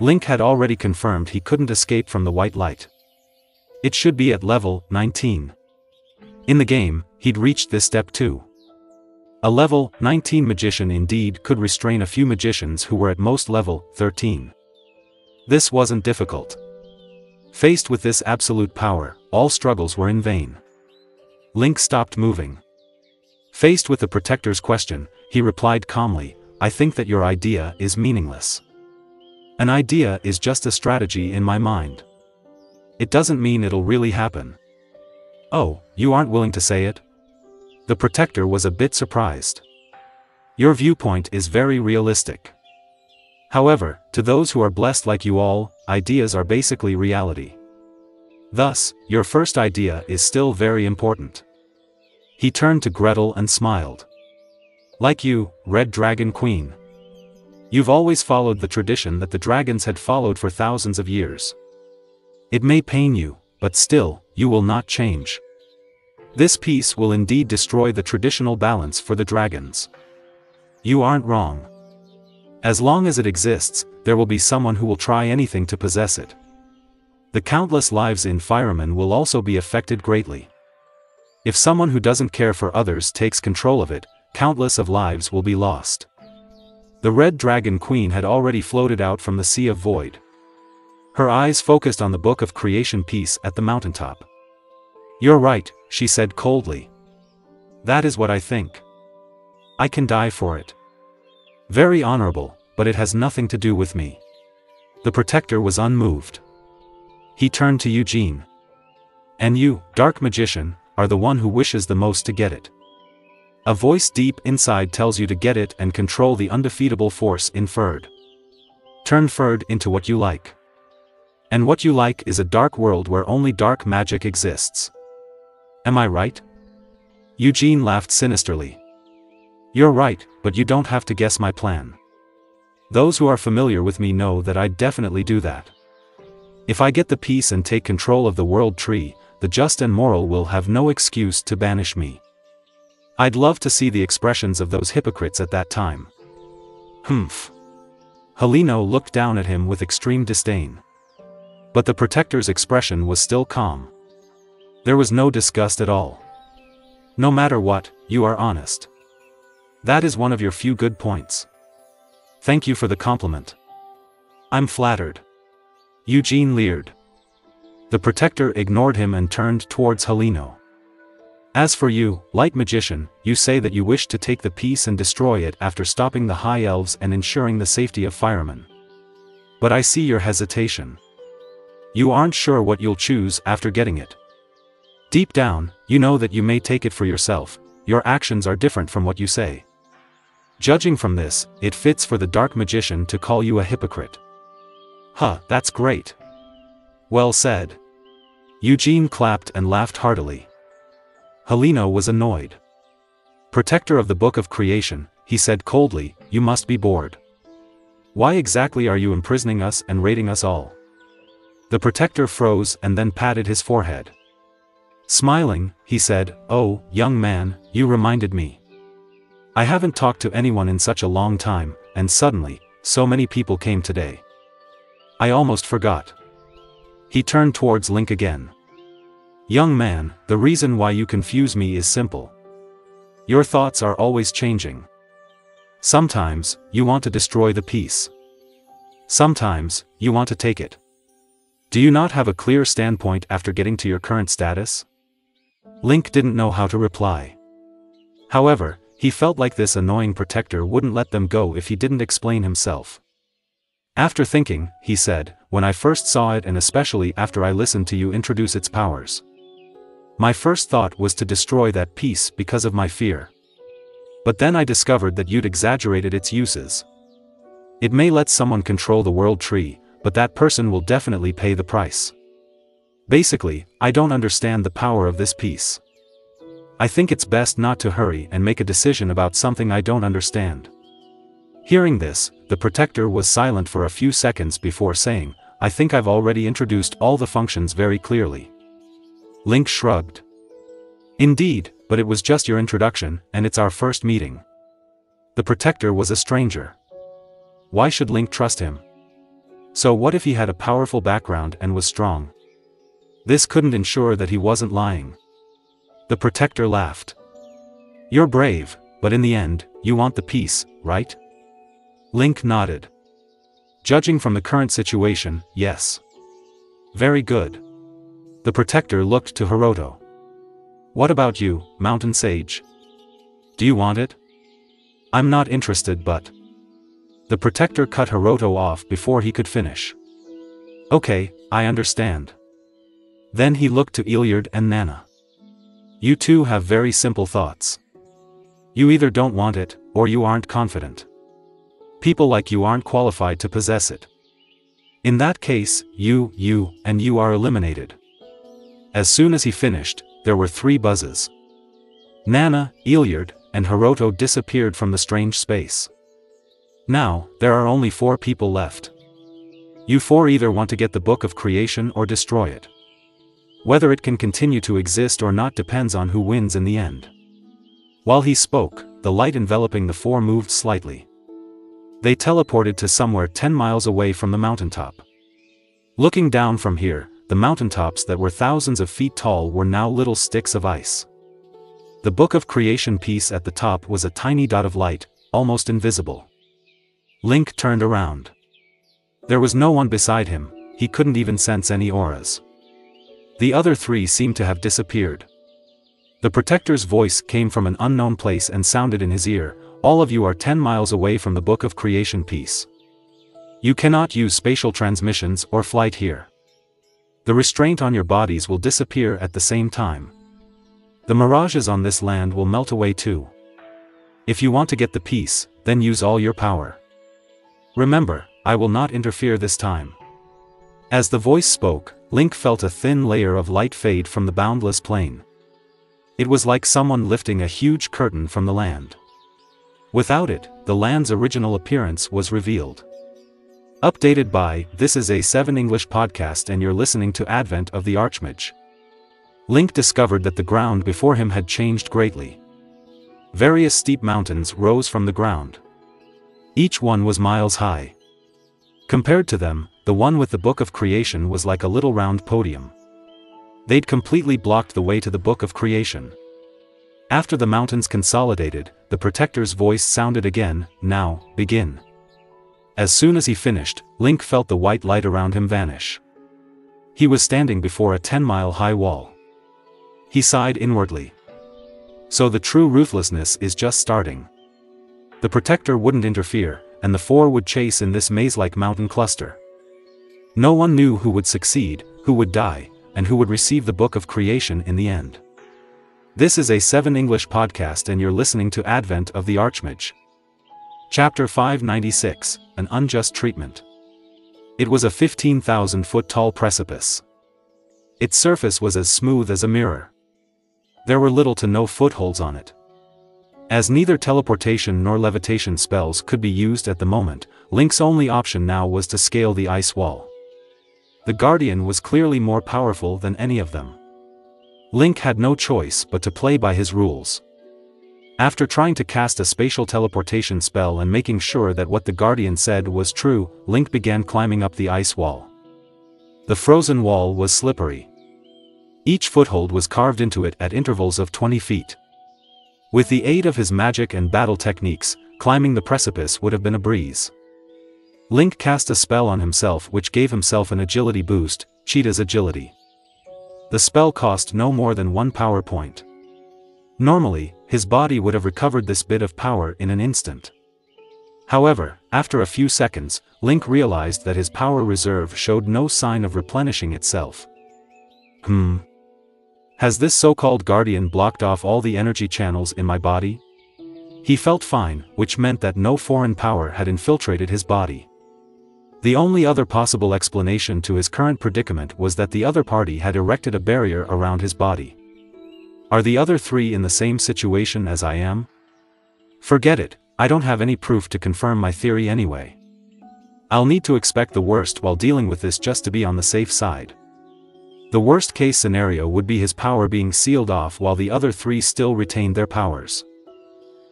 B: Link had already confirmed he couldn't escape from the white light. It should be at level 19. In the game, he'd reached this step too. A level 19 magician indeed could restrain a few magicians who were at most level 13. This wasn't difficult. Faced with this absolute power, all struggles were in vain. Link stopped moving. Faced with the Protector's question, he replied calmly, I think that your idea is meaningless. An idea is just a strategy in my mind. It doesn't mean it'll really happen. Oh, you aren't willing to say it? The Protector was a bit surprised. Your viewpoint is very realistic. However, to those who are blessed like you all, ideas are basically reality. Thus, your first idea is still very important. He turned to Gretel and smiled. Like you, Red Dragon Queen. You've always followed the tradition that the dragons had followed for thousands of years. It may pain you, but still, you will not change. This piece will indeed destroy the traditional balance for the dragons. You aren't wrong. As long as it exists, there will be someone who will try anything to possess it. The countless lives in Firuman will also be affected greatly. If someone who doesn't care for others takes control of it, countless of lives will be lost. The Red Dragon Queen had already floated out from the Sea of Void. Her eyes focused on the Book of Creation piece at the mountaintop. You're right, she said coldly. That is what I think. I can die for it. Very honorable, but it has nothing to do with me. The Protector was unmoved. He turned to Eugene. And you, Dark Magician, are the one who wishes the most to get it. A voice deep inside tells you to get it and control the undefeatable force in Ferd. Turn Ferd into what you like. And what you like is a dark world where only dark magic exists. Am I right? Eugene laughed sinisterly. You're right, but you don't have to guess my plan. Those who are familiar with me know that I'd definitely do that. If I get the piece and take control of the world tree, the just and moral will have no excuse to banish me. I'd love to see the expressions of those hypocrites at that time. Humph. Helino looked down at him with extreme disdain. But the protector's expression was still calm. There was no disgust at all. No matter what, you are honest. That is one of your few good points. Thank you for the compliment. I'm flattered. Eugene leered. The protector ignored him and turned towards Helino. As for you, light magician, you say that you wish to take the piece and destroy it after stopping the high elves and ensuring the safety of Firuman. But I see your hesitation. You aren't sure what you'll choose after getting it. Deep down, you know that you may take it for yourself, your actions are different from what you say. Judging from this, it fits for the dark magician to call you a hypocrite. Huh, that's great. Well said. Eugene clapped and laughed heartily. Helino was annoyed. Protector of the Book of Creation, he said coldly, you must be bored. Why exactly are you imprisoning us and raiding us all? The Protector froze and then patted his forehead. Smiling, he said, Oh, young man, you reminded me. I haven't talked to anyone in such a long time, and suddenly, so many people came today. I almost forgot. He turned towards Link again. Young man, the reason why you confuse me is simple. Your thoughts are always changing. Sometimes, you want to destroy the piece. Sometimes, you want to take it. Do you not have a clear standpoint after getting to your current status? Link didn't know how to reply. However, he felt like this annoying protector wouldn't let them go if he didn't explain himself. After thinking, he said, when I first saw it and especially after I listened to you introduce its powers. My first thought was to destroy that piece because of my fear. But then I discovered that you'd exaggerated its uses. It may let someone control the world tree, but that person will definitely pay the price. Basically, I don't understand the power of this piece. I think it's best not to hurry and make a decision about something I don't understand. Hearing this, the protector was silent for a few seconds before saying, I think I've already introduced all the functions very clearly. Link shrugged. Indeed, but it was just your introduction, and it's our first meeting. The protector was a stranger. Why should Link trust him? So what if he had a powerful background and was strong? This couldn't ensure that he wasn't lying. The protector laughed. You're brave, but in the end, you want the piece, right? Link nodded. Judging from the current situation, yes. Very good. The protector looked to Hiroto. What about you, Mountain Sage? Do you want it? I'm not interested but... The protector cut Hiroto off before he could finish. Okay, I understand. Then he looked to Iliard and Nana. You two have very simple thoughts. You either don't want it, or you aren't confident. People like you aren't qualified to possess it. In that case, you, you, and you are eliminated. As soon as he finished, there were three buzzes. Nana, Iliard, and Hiroto disappeared from the strange space. Now, there are only four people left. You four either want to get the Book of Creation or destroy it. Whether it can continue to exist or not depends on who wins in the end. While he spoke, the light enveloping the four moved slightly. They teleported to somewhere 10 miles away from the mountaintop. Looking down from here, the mountaintops that were thousands of feet tall were now little sticks of ice. The Book of Creation piece at the top was a tiny dot of light, almost invisible. Link turned around. There was no one beside him, he couldn't even sense any auras. The other three seemed to have disappeared. The Protector's voice came from an unknown place and sounded in his ear, all of you are 10 miles away from the Book of Creation piece. You cannot use spatial transmissions or flight here. The restraint on your bodies will disappear at the same time. The mirages on this land will melt away too. If you want to get the piece, then use all your power. Remember, I will not interfere this time. As the voice spoke, Link felt a thin layer of light fade from the boundless plain. It was like someone lifting a huge curtain from the land. Without it, the land's original appearance was revealed. Updated by, this is A7 English podcast and you're listening to Advent of the Archmage. Link discovered that the ground before him had changed greatly. Various steep mountains rose from the ground. Each one was miles high. Compared to them, the one with the Book of Creation was like a little round podium. They'd completely blocked the way to the Book of Creation. After the mountains consolidated, the Protector's voice sounded again, now, begin. As soon as he finished, Link felt the white light around him vanish. He was standing before a 10-mile-high wall. He sighed inwardly. So the true ruthlessness is just starting. The protector wouldn't interfere, and the four would chase in this maze-like mountain cluster. No one knew who would succeed, who would die, and who would receive the Book of Creation in the end. This is A7 English podcast and you're listening to Advent of the Archmage. Chapter 596, An Unjust Treatment. It was a 15,000 foot tall precipice. Its surface was as smooth as a mirror. There were little to no footholds on it. As neither teleportation nor levitation spells could be used at the moment, Link's only option now was to scale the ice wall. The Guardian was clearly more powerful than any of them. Link had no choice but to play by his rules. After trying to cast a spatial teleportation spell and making sure that what the Guardian said was true, Link began climbing up the ice wall. The frozen wall was slippery. Each foothold was carved into it at intervals of 20 feet. With the aid of his magic and battle techniques, climbing the precipice would have been a breeze. Link cast a spell on himself which gave himself an agility boost, Cheetah's agility. The spell cost no more than one power point. Normally, his body would have recovered this bit of power in an instant. However, after a few seconds, Link realized that his power reserve showed no sign of replenishing itself. Hmm. Has this so-called guardian blocked off all the energy channels in my body? He felt fine, which meant that no foreign power had infiltrated his body. The only other possible explanation to his current predicament was that the other party had erected a barrier around his body. Are the other three in the same situation as I am? Forget it, I don't have any proof to confirm my theory anyway. I'll need to expect the worst while dealing with this just to be on the safe side. The worst case scenario would be his power being sealed off while the other three still retained their powers.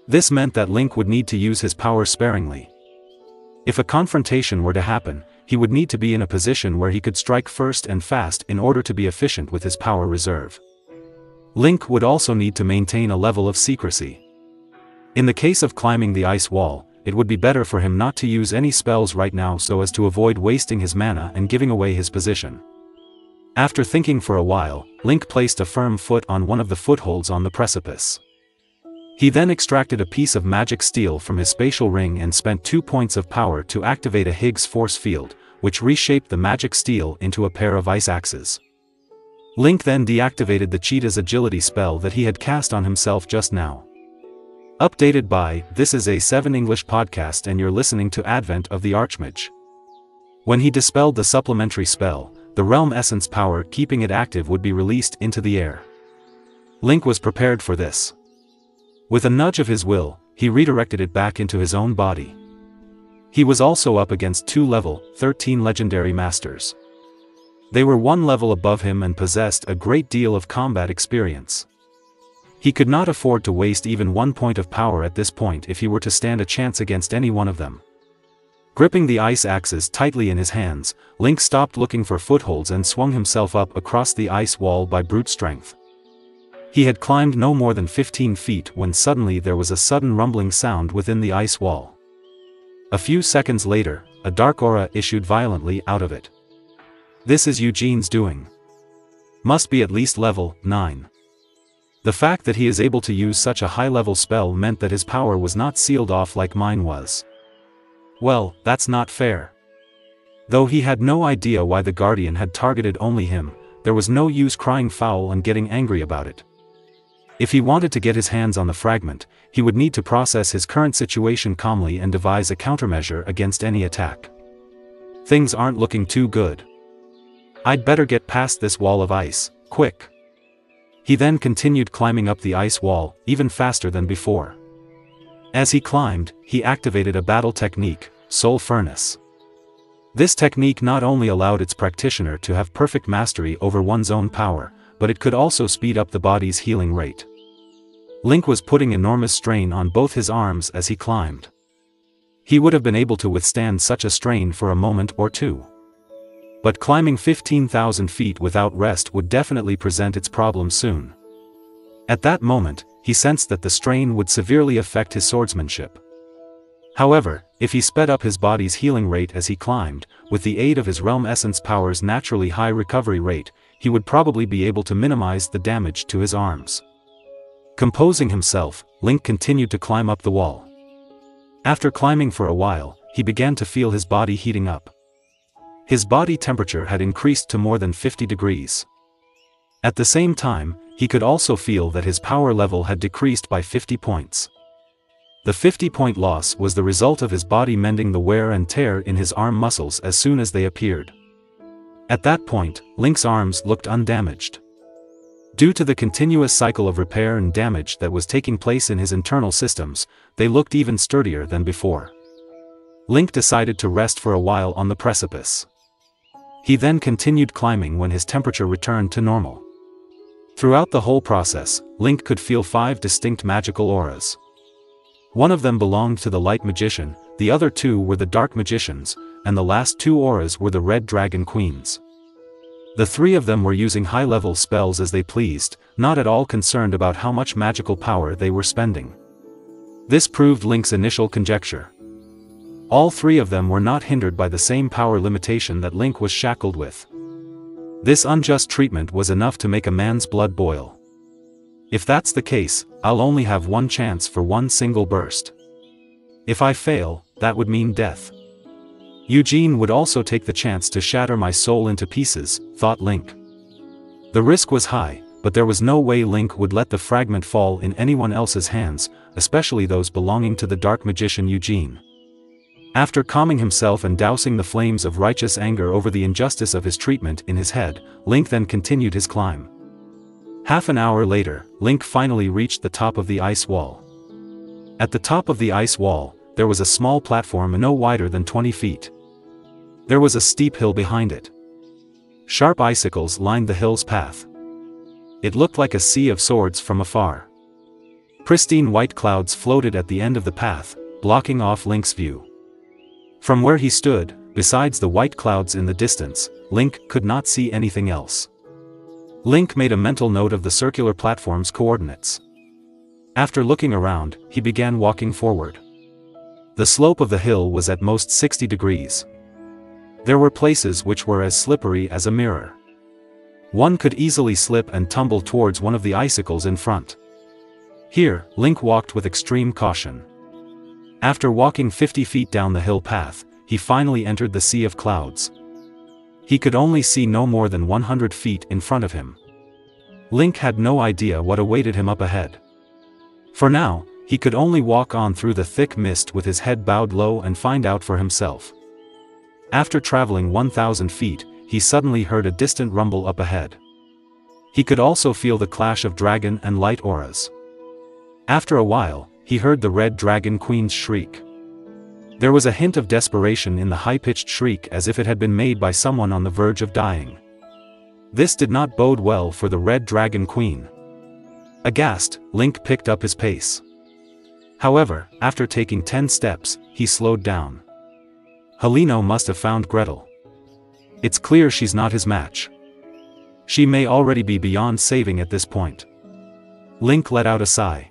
B: This meant that Link would need to use his power sparingly. If a confrontation were to happen, he would need to be in a position where he could strike first and fast in order to be efficient with his power reserve. Link would also need to maintain a level of secrecy. In the case of climbing the ice wall, it would be better for him not to use any spells right now so as to avoid wasting his mana and giving away his position. After thinking for a while, Link placed a firm foot on one of the footholds on the precipice. He then extracted a piece of magic steel from his spatial ring and spent two points of power to activate a Higgs force field, which reshaped the magic steel into a pair of ice axes. Link then deactivated the cheetah's agility spell that he had cast on himself just now. Updated by, this is A7 English podcast and you're listening to Advent of the Archmage. When he dispelled the supplementary spell, the realm essence power keeping it active would be released into the air. Link was prepared for this. With a nudge of his will, he redirected it back into his own body. He was also up against two level, 13 legendary masters. They were one level above him and possessed a great deal of combat experience. He could not afford to waste even one point of power at this point if he were to stand a chance against any one of them. Gripping the ice axes tightly in his hands, Link stopped looking for footholds and swung himself up across the ice wall by brute strength. He had climbed no more than 15 feet when suddenly there was a sudden rumbling sound within the ice wall. A few seconds later, a dark aura issued violently out of it. This is Eugene's doing. Must be at least level 9. The fact that he is able to use such a high-level spell meant that his power was not sealed off like mine was. Well, that's not fair. Though he had no idea why the Guardian had targeted only him, there was no use crying foul and getting angry about it. If he wanted to get his hands on the fragment, he would need to process his current situation calmly and devise a countermeasure against any attack. Things aren't looking too good. I'd better get past this wall of ice, quick. He then continued climbing up the ice wall, even faster than before. As he climbed, he activated a battle technique, Soul Furnace. This technique not only allowed its practitioner to have perfect mastery over one's own power, but it could also speed up the body's healing rate. Link was putting enormous strain on both his arms as he climbed. He would have been able to withstand such a strain for a moment or two. But climbing 15,000 feet without rest would definitely present its problems soon. At that moment, he sensed that the strain would severely affect his swordsmanship. However, if he sped up his body's healing rate as he climbed, with the aid of his realm essence power's naturally high recovery rate, he would probably be able to minimize the damage to his arms. Composing himself, Link continued to climb up the wall. After climbing for a while, he began to feel his body heating up. His body temperature had increased to more than 50 degrees. At the same time, he could also feel that his power level had decreased by 50 points. The 50-point loss was the result of his body mending the wear and tear in his arm muscles as soon as they appeared. At that point, Link's arms looked undamaged. Due to the continuous cycle of repair and damage that was taking place in his internal systems, they looked even sturdier than before. Link decided to rest for a while on the precipice. He then continued climbing when his temperature returned to normal. Throughout the whole process, Link could feel five distinct magical auras. One of them belonged to the Light Magician, the other two were the Dark Magicians, and the last two auras were the Red Dragon Queens. The three of them were using high-level spells as they pleased, not at all concerned about how much magical power they were spending. This proved Link's initial conjecture. All three of them were not hindered by the same power limitation that Link was shackled with. This unjust treatment was enough to make a man's blood boil. If that's the case, I'll only have one chance for one single burst. If I fail, that would mean death. Eugene would also take the chance to shatter my soul into pieces, thought Link. The risk was high, but there was no way Link would let the fragment fall in anyone else's hands, especially those belonging to the dark magician Eugene. After calming himself and dousing the flames of righteous anger over the injustice of his treatment in his head, Link then continued his climb. Half an hour later, Link finally reached the top of the ice wall. At the top of the ice wall, there was a small platform no wider than 20 feet. There was a steep hill behind it. Sharp icicles lined the hill's path. It looked like a sea of swords from afar. Pristine white clouds floated at the end of the path, blocking off Link's view. From where he stood, besides the white clouds in the distance, Link could not see anything else. Link made a mental note of the circular platform's coordinates. After looking around, he began walking forward. The slope of the hill was at most 60 degrees. There were places which were as slippery as a mirror. One could easily slip and tumble towards one of the icicles in front. Here, Link walked with extreme caution. After walking 50 feet down the hill path, he finally entered the sea of clouds. He could only see no more than 100 feet in front of him. Link had no idea what awaited him up ahead. For now, he could only walk on through the thick mist with his head bowed low and find out for himself. After traveling 1,000 feet, he suddenly heard a distant rumble up ahead. He could also feel the clash of dragon and light auras. After a while, he heard the red dragon queen's shriek. There was a hint of desperation in the high-pitched shriek as if it had been made by someone on the verge of dying. This did not bode well for the red dragon queen. Aghast, Link picked up his pace. However, after taking 10 steps, he slowed down. Helino must have found Gretel. It's clear she's not his match. She may already be beyond saving at this point. Link let out a sigh.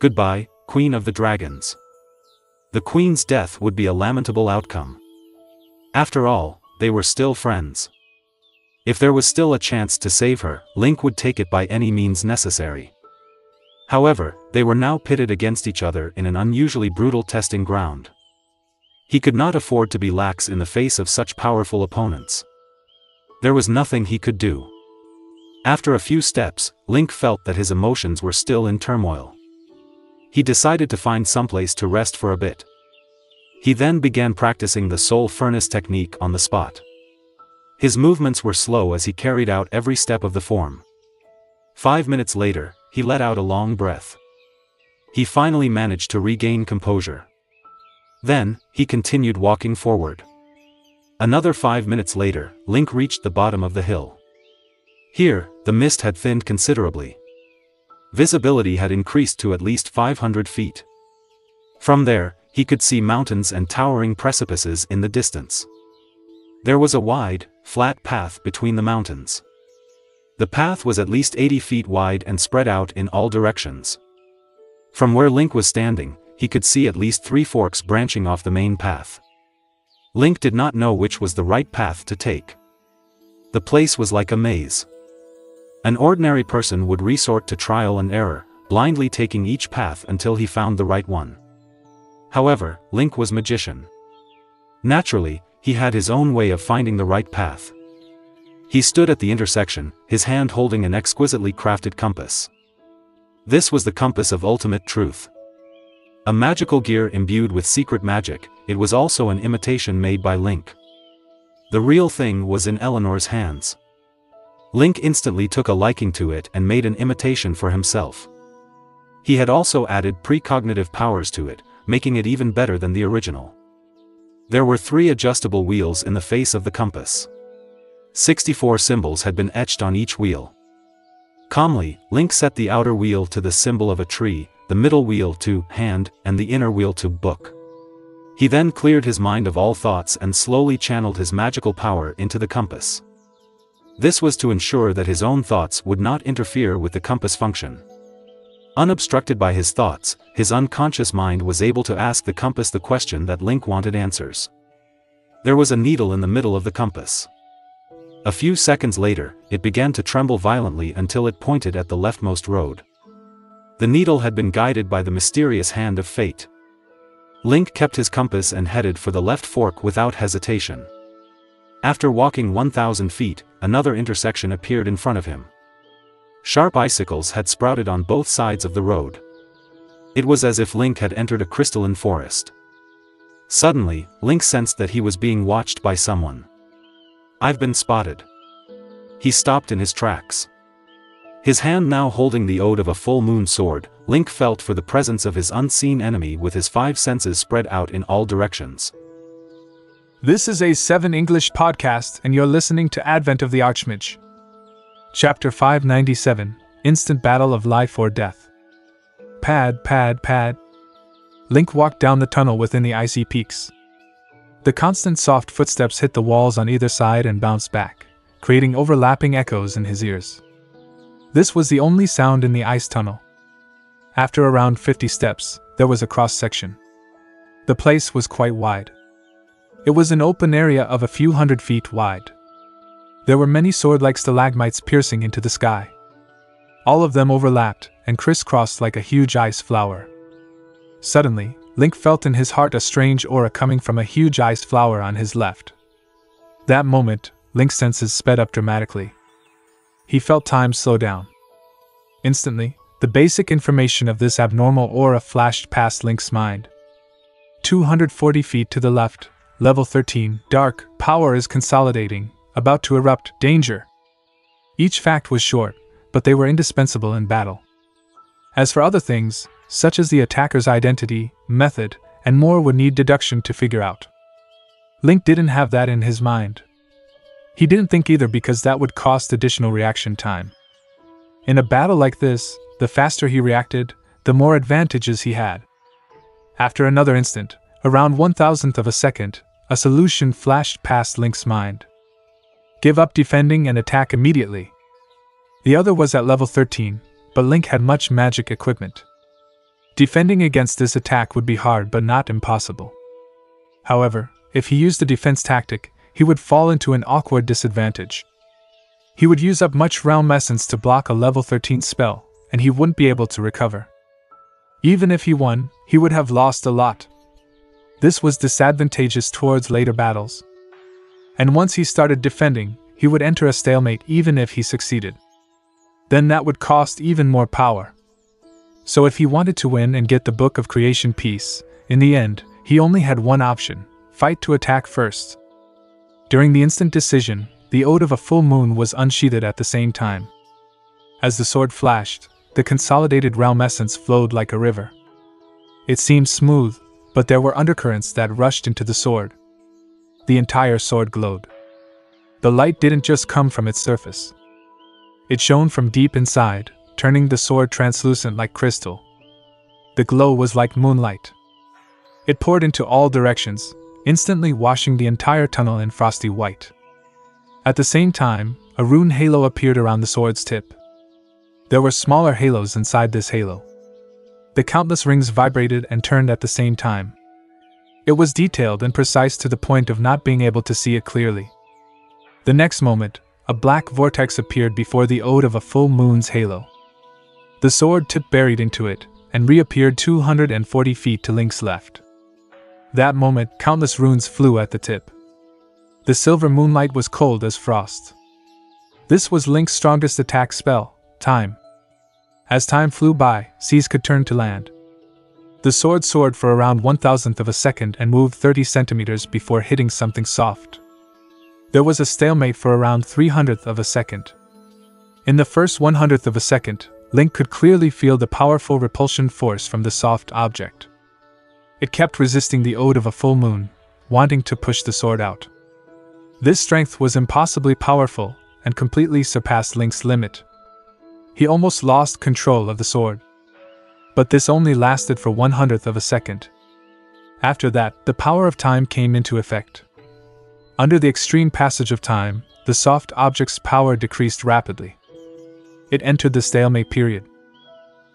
B: Goodbye, Queen of the Dragons. The Queen's death would be a lamentable outcome. After all, they were still friends. If there was still a chance to save her, Link would take it by any means necessary. However, they were now pitted against each other in an unusually brutal testing ground. He could not afford to be lax in the face of such powerful opponents. There was nothing he could do. After a few steps, Link felt that his emotions were still in turmoil. He decided to find someplace to rest for a bit. He then began practicing the soul furnace technique on the spot. His movements were slow as he carried out every step of the form. Five minutes later, he let out a long breath. He finally managed to regain composure. Then, he continued walking forward. Another five minutes later, Link reached the bottom of the hill. Here, the mist had thinned considerably. Visibility had increased to at least 500 feet. From there, he could see mountains and towering precipices in the distance. There was a wide, flat path between the mountains. The path was at least 80 feet wide and spread out in all directions. From where Link was standing, he could see at least three forks branching off the main path. Link did not know which was the right path to take. The place was like a maze. An ordinary person would resort to trial and error, blindly taking each path until he found the right one. However, Link was magician. Naturally, he had his own way of finding the right path. He stood at the intersection, his hand holding an exquisitely crafted compass. This was the compass of ultimate truth. A magical gear imbued with secret magic, it was also an imitation made by Link. The real thing was in Eleanor's hands. Link instantly took a liking to it and made an imitation for himself. He had also added precognitive powers to it, making it even better than the original. There were three adjustable wheels in the face of the compass. 64 symbols had been etched on each wheel. Calmly, Link set the outer wheel to the symbol of a tree, the middle wheel to hand, and the inner wheel to book. He then cleared his mind of all thoughts and slowly channeled his magical power into the compass. This was to ensure that his own thoughts would not interfere with the compass function. Unobstructed by his thoughts, his unconscious mind was able to ask the compass the question that Link wanted answers. There was a needle in the middle of the compass. A few seconds later, it began to tremble violently until it pointed at the leftmost road. The needle had been guided by the mysterious hand of fate. Link kept his compass and headed for the left fork without hesitation. After walking 1,000 feet, another intersection appeared in front of him. Sharp icicles had sprouted on both sides of the road. It was as if Link had entered a crystalline forest. Suddenly, Link sensed that he was being watched by someone. I've been spotted. He stopped in his tracks. His hand now holding the ode of a full moon sword, Link felt for the presence of his unseen enemy with his five senses spread out in all directions.
A: This is A7 English podcast, and you're listening to Advent of the Archmage. Chapter 597 Instant Battle of Life or Death. Pad, pad, pad. Link walked down the tunnel within the icy peaks. The constant soft footsteps hit the walls on either side and bounced back, creating overlapping echoes in his ears. This was the only sound in the ice tunnel. After around 50 steps, there was a cross section. The place was quite wide. It was an open area of a few hundred feet wide. There were many sword like stalagmites piercing into the sky. All of them overlapped and crisscrossed like a huge ice flower. Suddenly, Link felt in his heart a strange aura coming from a huge ice flower on his left. That moment, Link's senses sped up dramatically. He felt time slow down. Instantly, the basic information of this abnormal aura flashed past Link's mind. 240 feet to the left, level 13, dark, power is consolidating, about to erupt, danger. Each fact was short, but they were indispensable in battle. As for other things, such as the attacker's identity, method, and more would need deduction to figure out. Link didn't have that in his mind. He didn't think either because that would cost additional reaction time. In a battle like this, the faster he reacted, the more advantages he had. After another instant, around one thousandth of a second, a solution flashed past Link's mind. Give up defending and attack immediately. The other was at level 13, but Link had much magic equipment. Defending against this attack would be hard but not impossible. However, if he used the defense tactic, he would fall into an awkward disadvantage. He would use up much realm essence to block a level 13 spell, and he wouldn't be able to recover. Even if he won, he would have lost a lot. This was disadvantageous towards later battles and once he started defending, he would enter a stalemate even if he succeeded. Then that would cost even more power. So if he wanted to win and get the Book of Creation piece, in the end, he only had one option fight to attack first. During the instant decision, the ode of a full moon was unsheathed at the same time. As the sword flashed, the consolidated realm essence flowed like a river. It seemed smooth, but there were undercurrents that rushed into the sword the entire sword glowed. The light didn't just come from its surface. It shone from deep inside, turning the sword translucent like crystal. The glow was like moonlight. It poured into all directions, instantly washing the entire tunnel in frosty white. At the same time, a rune halo appeared around the sword's tip. There were smaller halos inside this halo. The countless rings vibrated and turned at the same time, it was detailed and precise to the point of not being able to see it clearly. The next moment, a black vortex appeared before the ode of a full moon's halo. The sword tip buried into it and reappeared 240 feet to Link's left. That moment, countless runes flew at the tip. The silver moonlight was cold as frost. This was Link's strongest attack spell, Time. As time flew by, seas could turn to land. The sword soared for around one thousandth of a second and moved 30 centimeters before hitting something soft. There was a stalemate for around 300th of a second. In the first 100th of a second, Link could clearly feel the powerful repulsion force from the soft object. It kept resisting the ode of a full moon, wanting to push the sword out. This strength was impossibly powerful and completely surpassed Link's limit. He almost lost control of the sword but this only lasted for one hundredth of a second. After that, the power of time came into effect. Under the extreme passage of time, the soft object's power decreased rapidly. It entered the stalemate period.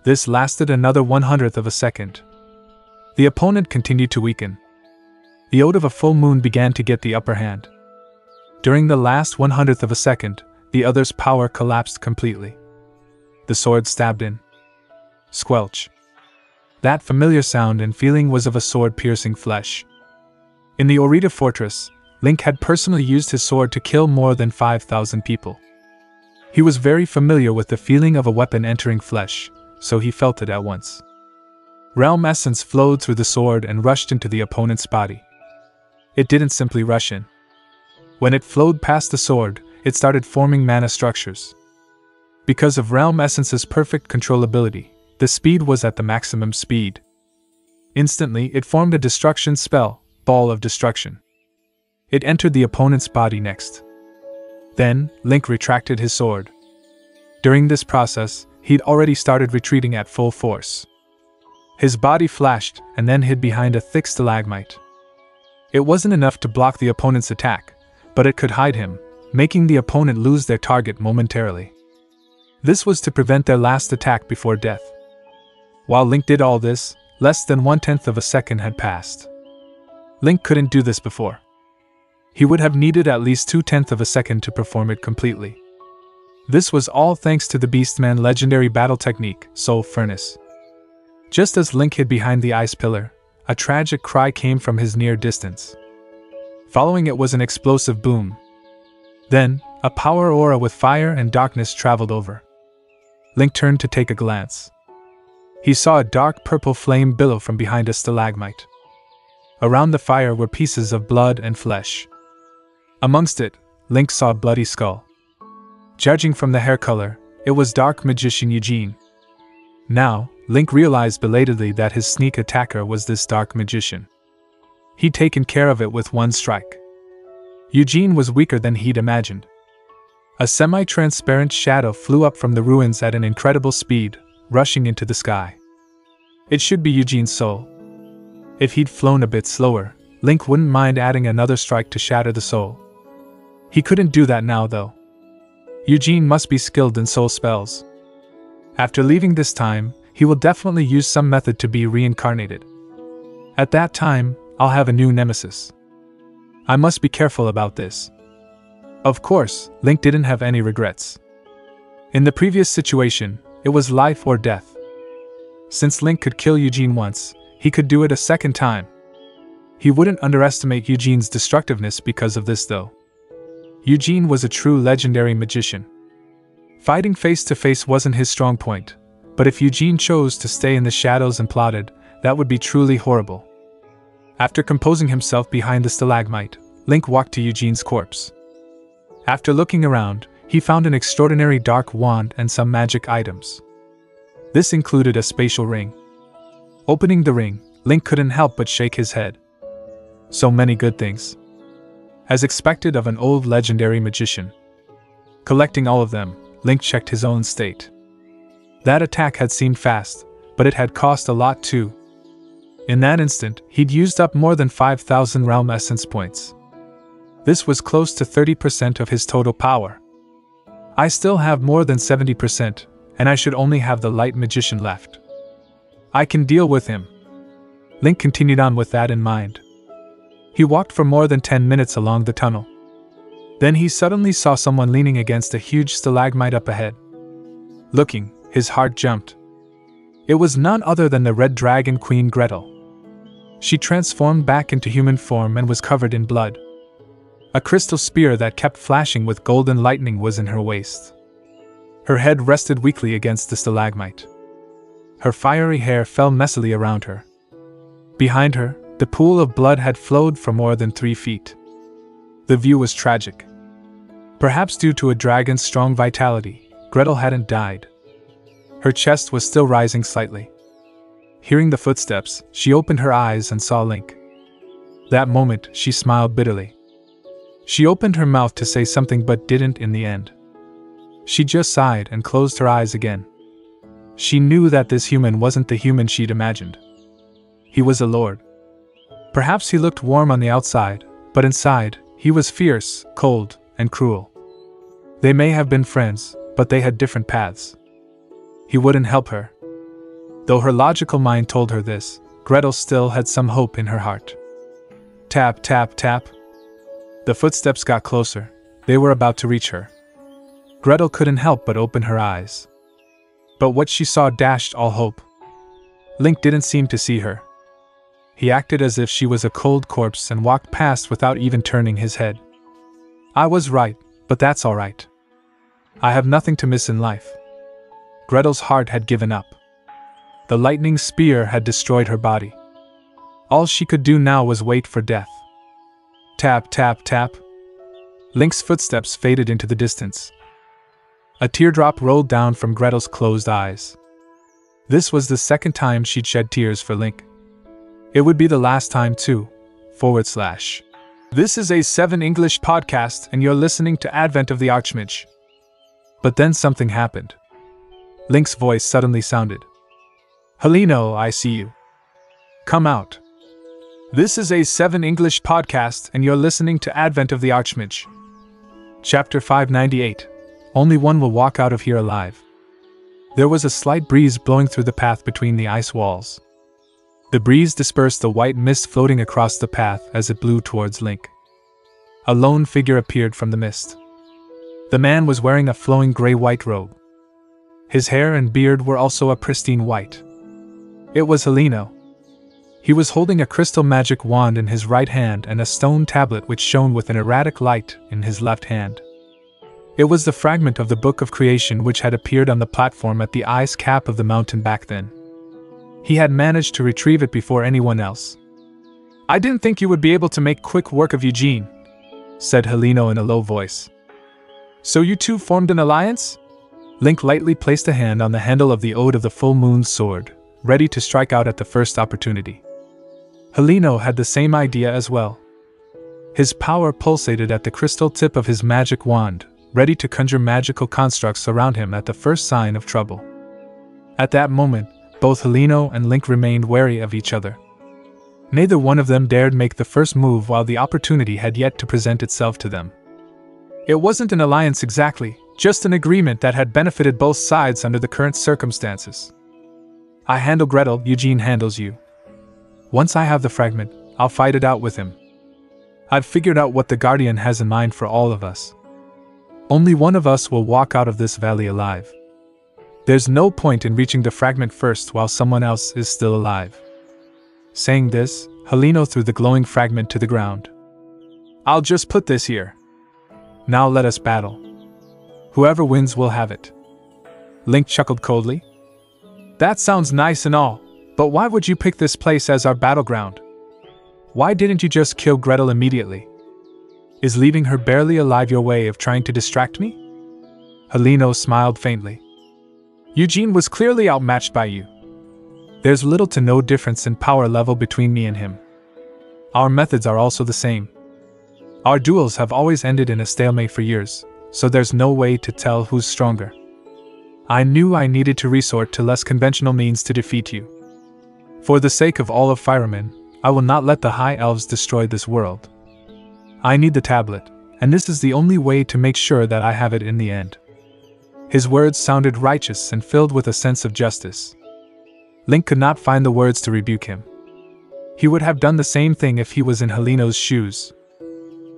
A: This lasted another one hundredth of a second. The opponent continued to weaken. The ode of a full moon began to get the upper hand. During the last one hundredth of a second, the other's power collapsed completely. The sword stabbed in. Squelch. That familiar sound and feeling was of a sword piercing flesh. In the Orita fortress, Link had personally used his sword to kill more than 5,000 people. He was very familiar with the feeling of a weapon entering flesh, so he felt it at once. Realm essence flowed through the sword and rushed into the opponent's body. It didn't simply rush in. When it flowed past the sword, it started forming mana structures. Because of Realm Essence's perfect controllability, the speed was at the maximum speed. Instantly, it formed a destruction spell, Ball of Destruction. It entered the opponent's body next. Then, Link retracted his sword. During this process, he'd already started retreating at full force. His body flashed and then hid behind a thick stalagmite. It wasn't enough to block the opponent's attack, but it could hide him, making the opponent lose their target momentarily. This was to prevent their last attack before death. While Link did all this, less than one tenth of a second had passed. Link couldn't do this before. He would have needed at least two tenths of a second to perform it completely. This was all thanks to the Beastman legendary battle technique, Soul Furnace. Just as Link hid behind the ice pillar, a tragic cry came from his near distance. Following it was an explosive boom. Then, a power aura with fire and darkness traveled over. Link turned to take a glance. He saw a dark purple flame billow from behind a stalagmite. Around the fire were pieces of blood and flesh. Amongst it, Link saw a bloody skull. Judging from the hair color, it was Dark Magician Eugene. Now, Link realized belatedly that his sneak attacker was this Dark Magician. He'd taken care of it with one strike. Eugene was weaker than he'd imagined. A semi transparent shadow flew up from the ruins at an incredible speed, rushing into the sky. It should be Eugene's soul. If he'd flown a bit slower, Link wouldn't mind adding another strike to shatter the soul. He couldn't do that now, though. Eugene must be skilled in soul spells. After leaving this time, he will definitely use some method to be reincarnated. At that time, I'll have a new nemesis. I must be careful about this. Of course, Link didn't have any regrets. In the previous situation, it was life or death. Since Link could kill Eugene once, he could do it a second time. He wouldn't underestimate Eugene's destructiveness because of this, though. Eugene was a true legendary magician. Fighting face to face wasn't his strong point, but if Eugene chose to stay in the shadows and plotted, that would be truly horrible. After composing himself behind the stalagmite, Link walked to Eugene's corpse. After looking around, he found an extraordinary dark wand and some magic items. This included a spatial ring. Opening the ring, Link couldn't help but shake his head. So many good things. As expected of an old legendary magician. Collecting all of them, Link checked his own state. That attack had seemed fast, but it had cost a lot too. In that instant, he'd used up more than 5,000 Realm Essence points. This was close to 30% of his total power. I still have more than 70%, and I should only have the Light Magician left. I can deal with him. Link continued on with that in mind. He walked for more than 10 minutes along the tunnel. Then he suddenly saw someone leaning against a huge stalagmite up ahead. Looking, his heart jumped. It was none other than the Red Dragon Queen Gretel. She transformed back into human form and was covered in blood. A crystal spear that kept flashing with golden lightning was in her waist. Her head rested weakly against the stalagmite. Her fiery hair fell messily around her. Behind her, the pool of blood had flowed for more than three feet. The view was tragic. Perhaps due to a dragon's strong vitality, Gretel hadn't died. Her chest was still rising slightly. Hearing the footsteps, she opened her eyes and saw Link. That moment, she smiled bitterly. She opened her mouth to say something but didn't in the end. She just sighed and closed her eyes again. She knew that this human wasn't the human she'd imagined. He was a lord. Perhaps he looked warm on the outside, but inside, he was fierce, cold, and cruel. They may have been friends, but they had different paths. He wouldn't help her. Though her logical mind told her this, Gretel still had some hope in her heart. Tap, tap, tap. The footsteps got closer. They were about to reach her. Gretel couldn't help but open her eyes. But what she saw dashed all hope. Link didn't seem to see her. He acted as if she was a cold corpse and walked past without even turning his head. I was right, but that's alright. I have nothing to miss in life. Gretel's heart had given up. The lightning spear had destroyed her body. All she could do now was wait for death. Tap, tap, tap. Link's footsteps faded into the distance. A teardrop rolled down from Gretel's closed eyes. This was the second time she'd shed tears for Link. It would be the last time, too. Forward slash. This is A7 English podcast, and you're listening to Advent of the Archmage. But then something happened. Link's voice suddenly sounded. Helino, I see you. Come out. This is A7 English podcast, and you're listening to Advent of the Archmage. Chapter 598 Only one will walk out of here alive. There was a slight breeze blowing through the path between the ice walls. The breeze dispersed the white mist floating across the path as it blew towards Link. A lone figure appeared from the mist. The man was wearing a flowing gray white robe. His hair and beard were also a pristine white. It was Helino. He was holding a crystal magic wand in his right hand and a stone tablet which shone with an erratic light in his left hand. It was the fragment of the Book of Creation which had appeared on the platform at the ice cap of the mountain back then. He had managed to retrieve it before anyone else. I didn't think you would be able to make quick work of Eugene, said Helino in a low voice. So you two formed an alliance? Link lightly placed a hand on the handle of the Ode of the Full Moon's sword, ready to strike out at the first opportunity. Helino had the same idea as well. His power pulsated at the crystal tip of his magic wand, ready to conjure magical constructs around him at the first sign of trouble. At that moment, both Helino and Link remained wary of each other. Neither one of them dared make the first move while the opportunity had yet to present itself to them. It wasn't an alliance exactly, just an agreement that had benefited both sides under the current circumstances. I handle Gretel, Eugene handles you. Once I have the fragment, I'll fight it out with him. I've figured out what the Guardian has in mind for all of us. Only one of us will walk out of this valley alive. There's no point in reaching the fragment first while someone else is still alive. Saying this, Helino threw the glowing fragment to the ground. I'll just put this here. Now let us battle. Whoever wins will have it. Link chuckled coldly. That sounds nice and all, but why would you pick this place as our battleground? Why didn't you just kill Gretel immediately? Is leaving her barely alive your way of trying to distract me? Helino smiled faintly. Eugene was clearly outmatched by you. There's little to no difference in power level between me and him. Our methods are also the same. Our duels have always ended in a stalemate for years, so there's no way to tell who's stronger. I knew I needed to resort to less conventional means to defeat you. For the sake of all of Firuman, I will not let the High Elves destroy this world. I need the tablet, and this is the only way to make sure that I have it in the end. His words sounded righteous and filled with a sense of justice. Link could not find the words to rebuke him. He would have done the same thing if he was in Helino's shoes.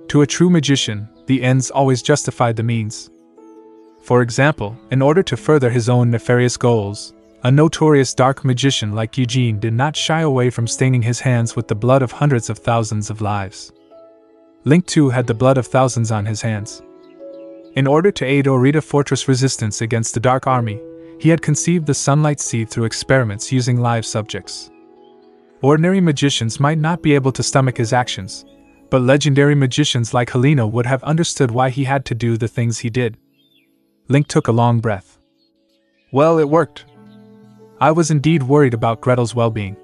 A: To a true magician, the ends always justified the means. For example, in order to further his own nefarious goals, a notorious dark magician like Eugene did not shy away from staining his hands with the blood of hundreds of thousands of lives. Link too had the blood of thousands on his hands. In order to aid Orita Fortress resistance against the Dark Army, he had conceived the Sunlight Seed through experiments using live subjects. Ordinary magicians might not be able to stomach his actions, but legendary magicians like Helino would have understood why he had to do the things he did. Link took a long breath. Well, it worked. I was indeed worried about Gretel's well being.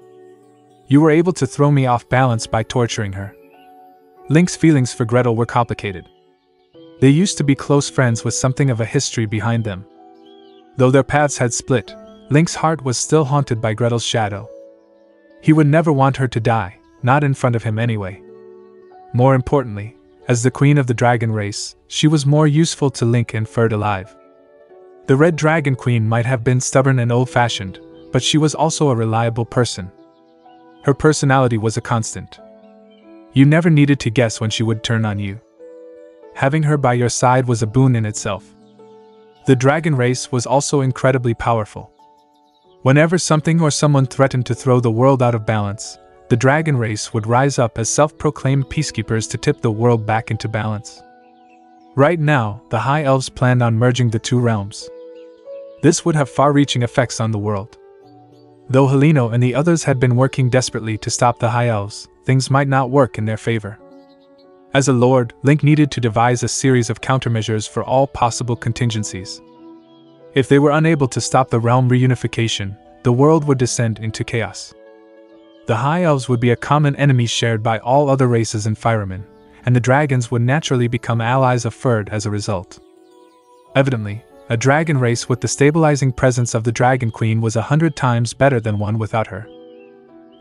A: You were able to throw me off balance by torturing her. Link's feelings for Gretel were complicated. They used to be close friends with something of a history behind them. Though their paths had split, Link's heart was still haunted by Gretel's shadow. He would never want her to die, not in front of him anyway. More importantly, As the queen of the dragon race, she was more useful to Link and Ferd alive. The Red Dragon Queen might have been stubborn and old fashioned, but she was also a reliable person. Her personality was a constant. You never needed to guess when she would turn on you. Having her by your side was a boon in itself. The dragon race was also incredibly powerful. Whenever something or someone threatened to throw the world out of balance, the dragon race would rise up as self proclaimed peacekeepers to tip the world back into balance. Right now, the High Elves planned on merging the two realms. This would have far reaching effects on the world. Though Helino and the others had been working desperately to stop the High Elves, things might not work in their favor. As a lord, Link needed to devise a series of countermeasures for all possible contingencies. If they were unable to stop the realm reunification, the world would descend into chaos. The High Elves would be a common enemy shared by all other races and Firuman, and the dragons would naturally become allies of Ferd as a result. Evidently, a dragon race with the stabilizing presence of the Dragon Queen was a hundred times better than one without her.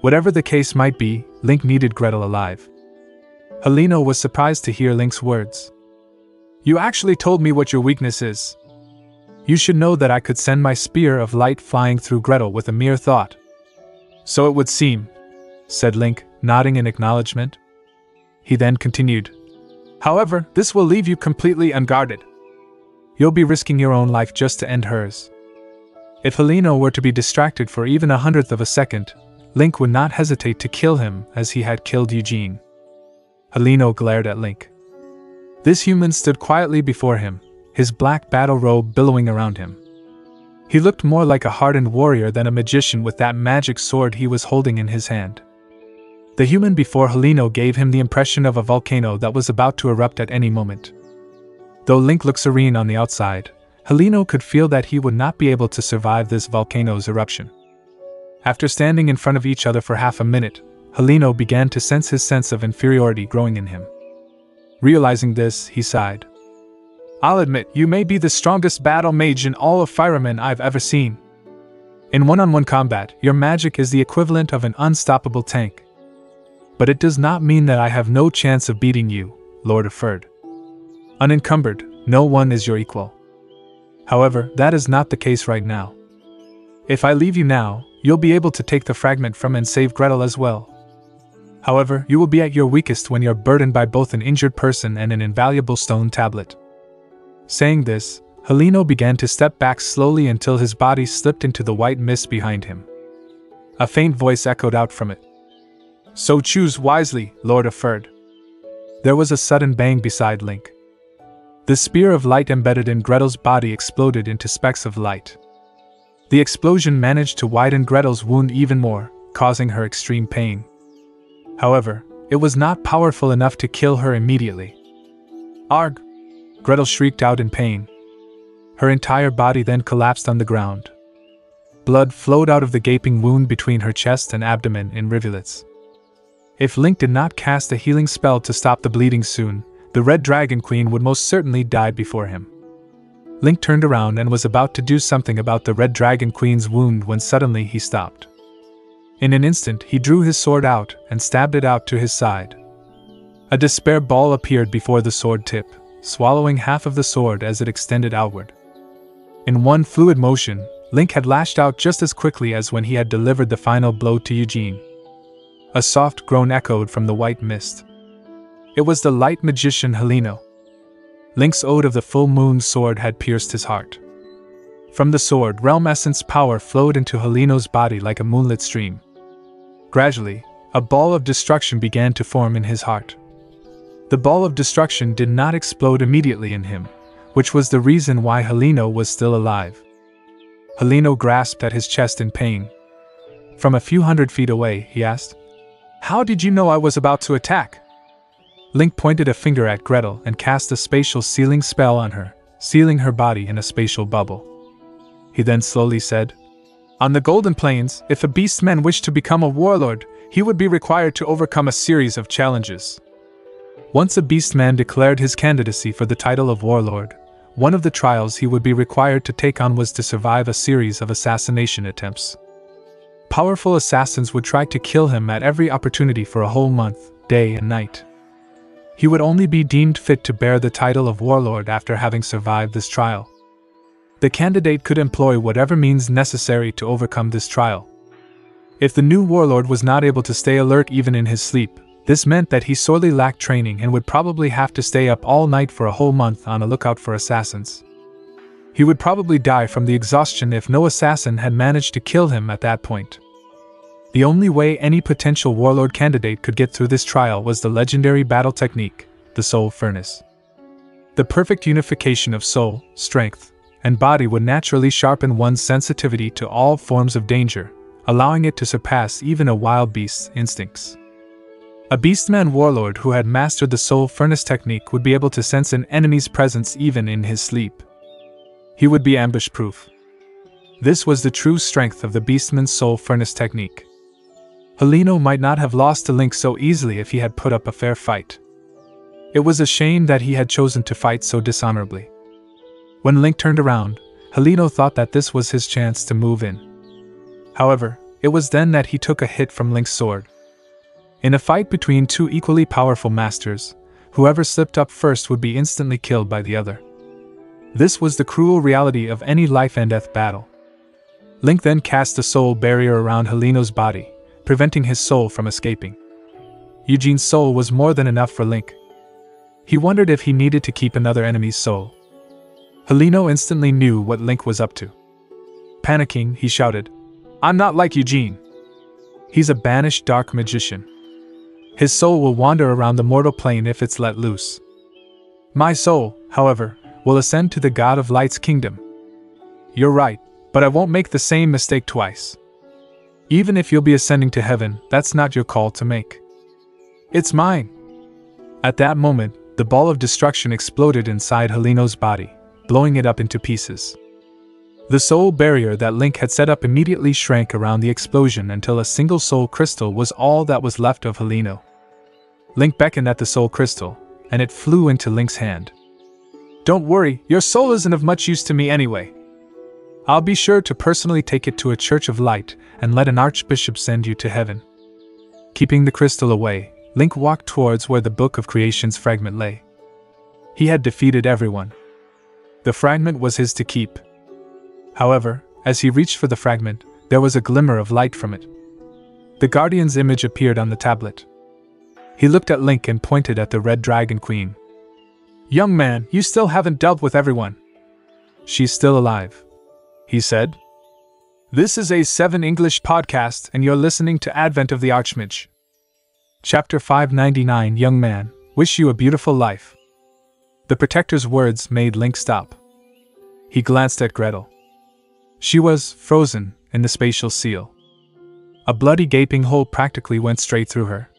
A: Whatever the case might be, Link needed Gretel alive. Helino was surprised to hear Link's words. You actually told me what your weakness is. You should know that I could send my spear of light flying through Gretel with a mere thought. So it would seem, said Link, nodding in acknowledgement. He then continued. However, this will leave you completely unguarded. You'll be risking your own life just to end hers. If Helino were to be distracted for even a hundredth of a second, Link would not hesitate to kill him as he had killed Eugene. Helino glared at Link. This human stood quietly before him, his black battle robe billowing around him. He looked more like a hardened warrior than a magician with that magic sword he was holding in his hand. The human before Helino gave him the impression of a volcano that was about to erupt at any moment. Though Link looked serene on the outside, Helino could feel that he would not be able to survive this volcano's eruption. After standing in front of each other for half a minute, Helino began to sense his sense of inferiority growing in him. Realizing this, he sighed. I'll admit, you may be the strongest battle mage in all of Firuman I've ever seen. In one on one combat, your magic is the equivalent of an unstoppable tank. But it does not mean that I have no chance of beating you, Lord of Ferd. Unencumbered, no one is your equal. However, that is not the case right now. If I leave you now, you'll be able to take the fragment from and save Gretel as well. However, you will be at your weakest when you're burdened by both an injured person and an invaluable stone tablet. Saying this, Helino began to step back slowly until his body slipped into the white mist behind him. A faint voice echoed out from it. So choose wisely, Lord of Ferd. There was a sudden bang beside Link. The spear of light embedded in Gretel's body exploded into specks of light. The explosion managed to widen Gretel's wound even more, causing her extreme pain. However, it was not powerful enough to kill her immediately. Arg! Gretel shrieked out in pain. Her entire body then collapsed on the ground. Blood flowed out of the gaping wound between her chest and abdomen in rivulets. If Link did not cast a healing spell to stop the bleeding soon, the Red Dragon Queen would most certainly die before him. Link turned around and was about to do something about the Red Dragon Queen's wound when suddenly he stopped. In an instant, he drew his sword out and stabbed it out to his side. A despair ball appeared before the sword tip, swallowing half of the sword as it extended outward. In one fluid motion, Link had lashed out just as quickly as when he had delivered the final blow to Eugene. A soft groan echoed from the white mist. It was the light magician Helino. Link's ode of the full moon sword had pierced his heart. From the sword, realm essence power flowed into Helino's body like a moonlit stream. Gradually, a ball of destruction began to form in his heart. The ball of destruction did not explode immediately in him, which was the reason why Helino was still alive. Helino grasped at his chest in pain. From a few hundred feet away, he asked, How did you know I was about to attack? Link pointed a finger at Gretel and cast a spatial sealing spell on her, sealing her body in a spatial bubble. He then slowly said, On the Golden Plains, if a beastman wished to become a warlord, he would be required to overcome a series of challenges. Once a beastman declared his candidacy for the title of warlord, one of the trials he would be required to take on was to survive a series of assassination attempts. Powerful assassins would try to kill him at every opportunity for a whole month, day and night. he would only be deemed fit to bear the title of warlord after having survived this trial. The candidate could employ whatever means necessary to overcome this trial. If the new warlord was not able to stay alert even in his sleep, this meant that he sorely lacked training and would probably have to stay up all night for a whole month on a lookout for assassins. He would probably die from the exhaustion if no assassin had managed to kill him at that point. The only way any potential warlord candidate could get through this trial was the legendary battle technique, the Soul Furnace. The perfect unification of soul, strength, and body would naturally sharpen one's sensitivity to all forms of danger, allowing it to surpass even a wild beast's instincts. A beastman warlord who had mastered the soul furnace technique would be able to sense an enemy's presence even in his sleep. He would be ambush proof. This was the true strength of the beastman's soul furnace technique. Helino might not have lost to Link so easily if he had put up a fair fight. It was a shame that he had chosen to fight so dishonorably. When Link turned around, Helino thought that this was his chance to move in. However, it was then that he took a hit from Link's sword. In a fight between two equally powerful masters, whoever slipped up first would be instantly killed by the other. This was the cruel reality of any life and death battle. Link then cast a soul barrier around Helino's body, preventing his soul from escaping. Eugene's soul was more than enough for Link. He wondered if he needed to keep another enemy's soul. Helino instantly knew what Link was up to. Panicking, he shouted, I'm not like Eugene. He's a banished dark magician. His soul will wander around the mortal plane if it's let loose. My soul, however, will ascend to the God of Light's kingdom. You're right, but I won't make the same mistake twice. Even if you'll be ascending to heaven, that's not your call to make. It's mine. At that moment, the ball of destruction exploded inside Helino's body, blowing it up into pieces. The soul barrier that Link had set up immediately shrank around the explosion until a single soul crystal was all that was left of Helino. Link beckoned at the soul crystal, and it flew into Link's hand. Don't worry, your soul isn't of much use to me anyway. I'll be sure to personally take it to a church of light and let an archbishop send you to heaven. Keeping the crystal away, Link walked towards where the Book of Creation's fragment lay. He had defeated everyone. The fragment was his to keep. However, as he reached for the fragment, there was a glimmer of light from it. The Guardian's image appeared on the tablet. He looked at Link and pointed at the Red Dragon Queen. Young man, you still haven't dealt with everyone. She's still alive he said. This is A7 English podcast, and you're listening to Advent of the Archmage. Chapter 599 Young Man, Wish You a Beautiful Life. The Protector's words made Link stop. He glanced at Gretel. She was frozen in the spatial seal. A bloody gaping hole practically went straight through her.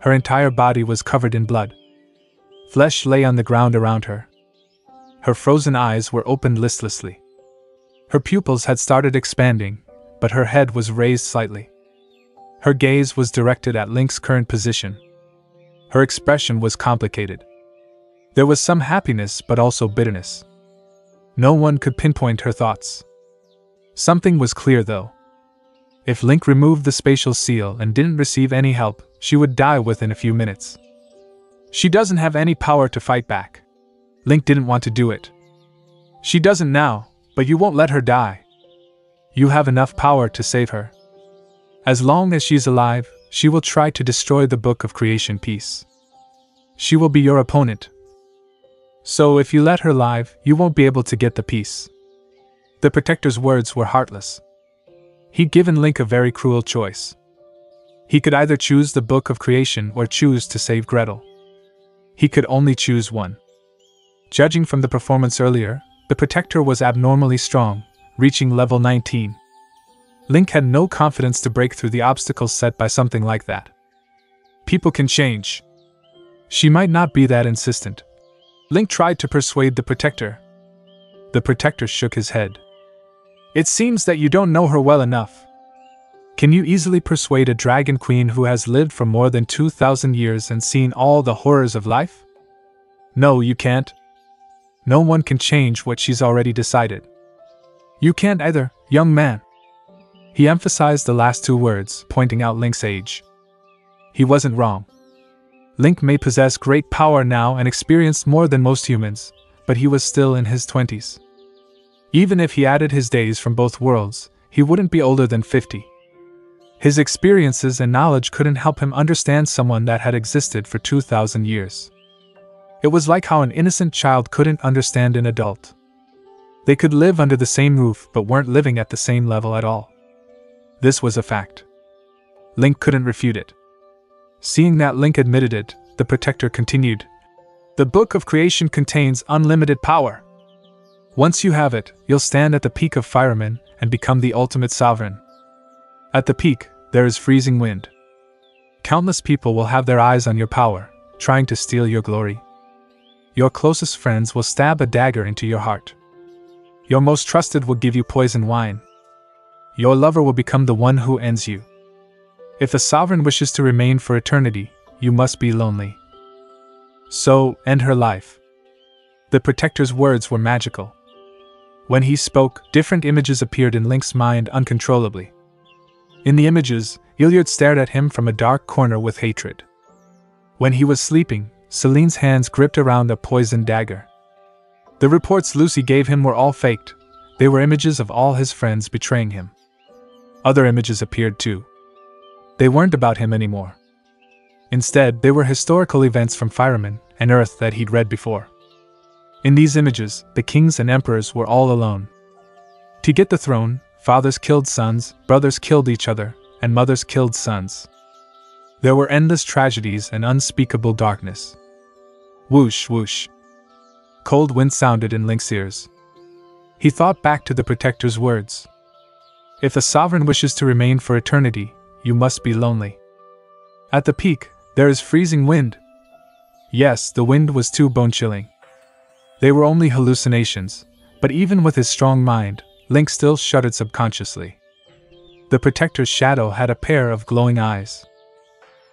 A: Her entire body was covered in blood. Flesh lay on the ground around her. Her frozen eyes were opened listlessly. Her pupils had started expanding, but her head was raised slightly. Her gaze was directed at Link's current position. Her expression was complicated. There was some happiness but also bitterness. No one could pinpoint her thoughts. Something was clear though. If Link removed the spatial seal and didn't receive any help, she would die within a few minutes. She doesn't have any power to fight back. Link didn't want to do it. She doesn't now, but you won't let her die. You have enough power to save her. As long as she's alive, she will try to destroy the Book of Creation Piece. She will be your opponent. So if you let her live, you won't be able to get the piece. The Protector's words were heartless. He'd given Link a very cruel choice. He could either choose the Book of Creation or choose to save Gretel. He could only choose one. Judging from the performance earlier, the Protector was abnormally strong, reaching level 19. Link had no confidence to break through the obstacles set by something like that. People can change. She might not be that insistent. Link tried to persuade the Protector. The Protector shook his head. It seems that you don't know her well enough. Can you easily persuade a Dragon Queen who has lived for more than 2,000 years and seen all the horrors of life? No, you can't. No one can change what she's already decided. You can't either, young man. He emphasized the last two words, pointing out Link's age. He wasn't wrong. Link may possess great power now and experienced more than most humans, but he was still in his 20s. Even if he added his days from both worlds, he wouldn't be older than 50. His experiences and knowledge couldn't help him understand someone that had existed for 2,000 years. It was like how an innocent child couldn't understand an adult. They could live under the same roof but weren't living at the same level at all. This was a fact. Link couldn't refute it. Seeing that Link admitted it, the Protector continued The Book of Creation contains unlimited power. Once you have it, you'll stand at the peak of Firuman and become the ultimate sovereign. At the peak, there is freezing wind. Countless people will have their eyes on your power, trying to steal your glory. Your closest friends will stab a dagger into your heart. Your most trusted will give you poison wine. Your lover will become the one who ends you. If the sovereign wishes to remain for eternity, you must be lonely. So, end her life. The protector's words were magical. When he spoke, different images appeared in Link's mind uncontrollably. In the images, Iliard stared at him from a dark corner with hatred. When he was sleeping, Celine's hands gripped around a poisoned dagger. The reports Lucy gave him were all faked, they were images of all his friends betraying him. Other images appeared too. They weren't about him anymore. Instead, they were historical events from Firuman and Earth that he'd read before. In these images, the kings and emperors were all alone. To get the throne, fathers killed sons, brothers killed each other, and mothers killed sons. There were endless tragedies and unspeakable darkness. Whoosh, whoosh. Cold wind sounded in Link's ears. He thought back to the Protector's words. If the sovereign wishes to remain for eternity, you must be lonely. At the peak, there is freezing wind. Yes, the wind was too bone chilling. They were only hallucinations, but even with his strong mind, Link still shuddered subconsciously. The Protector's shadow had a pair of glowing eyes.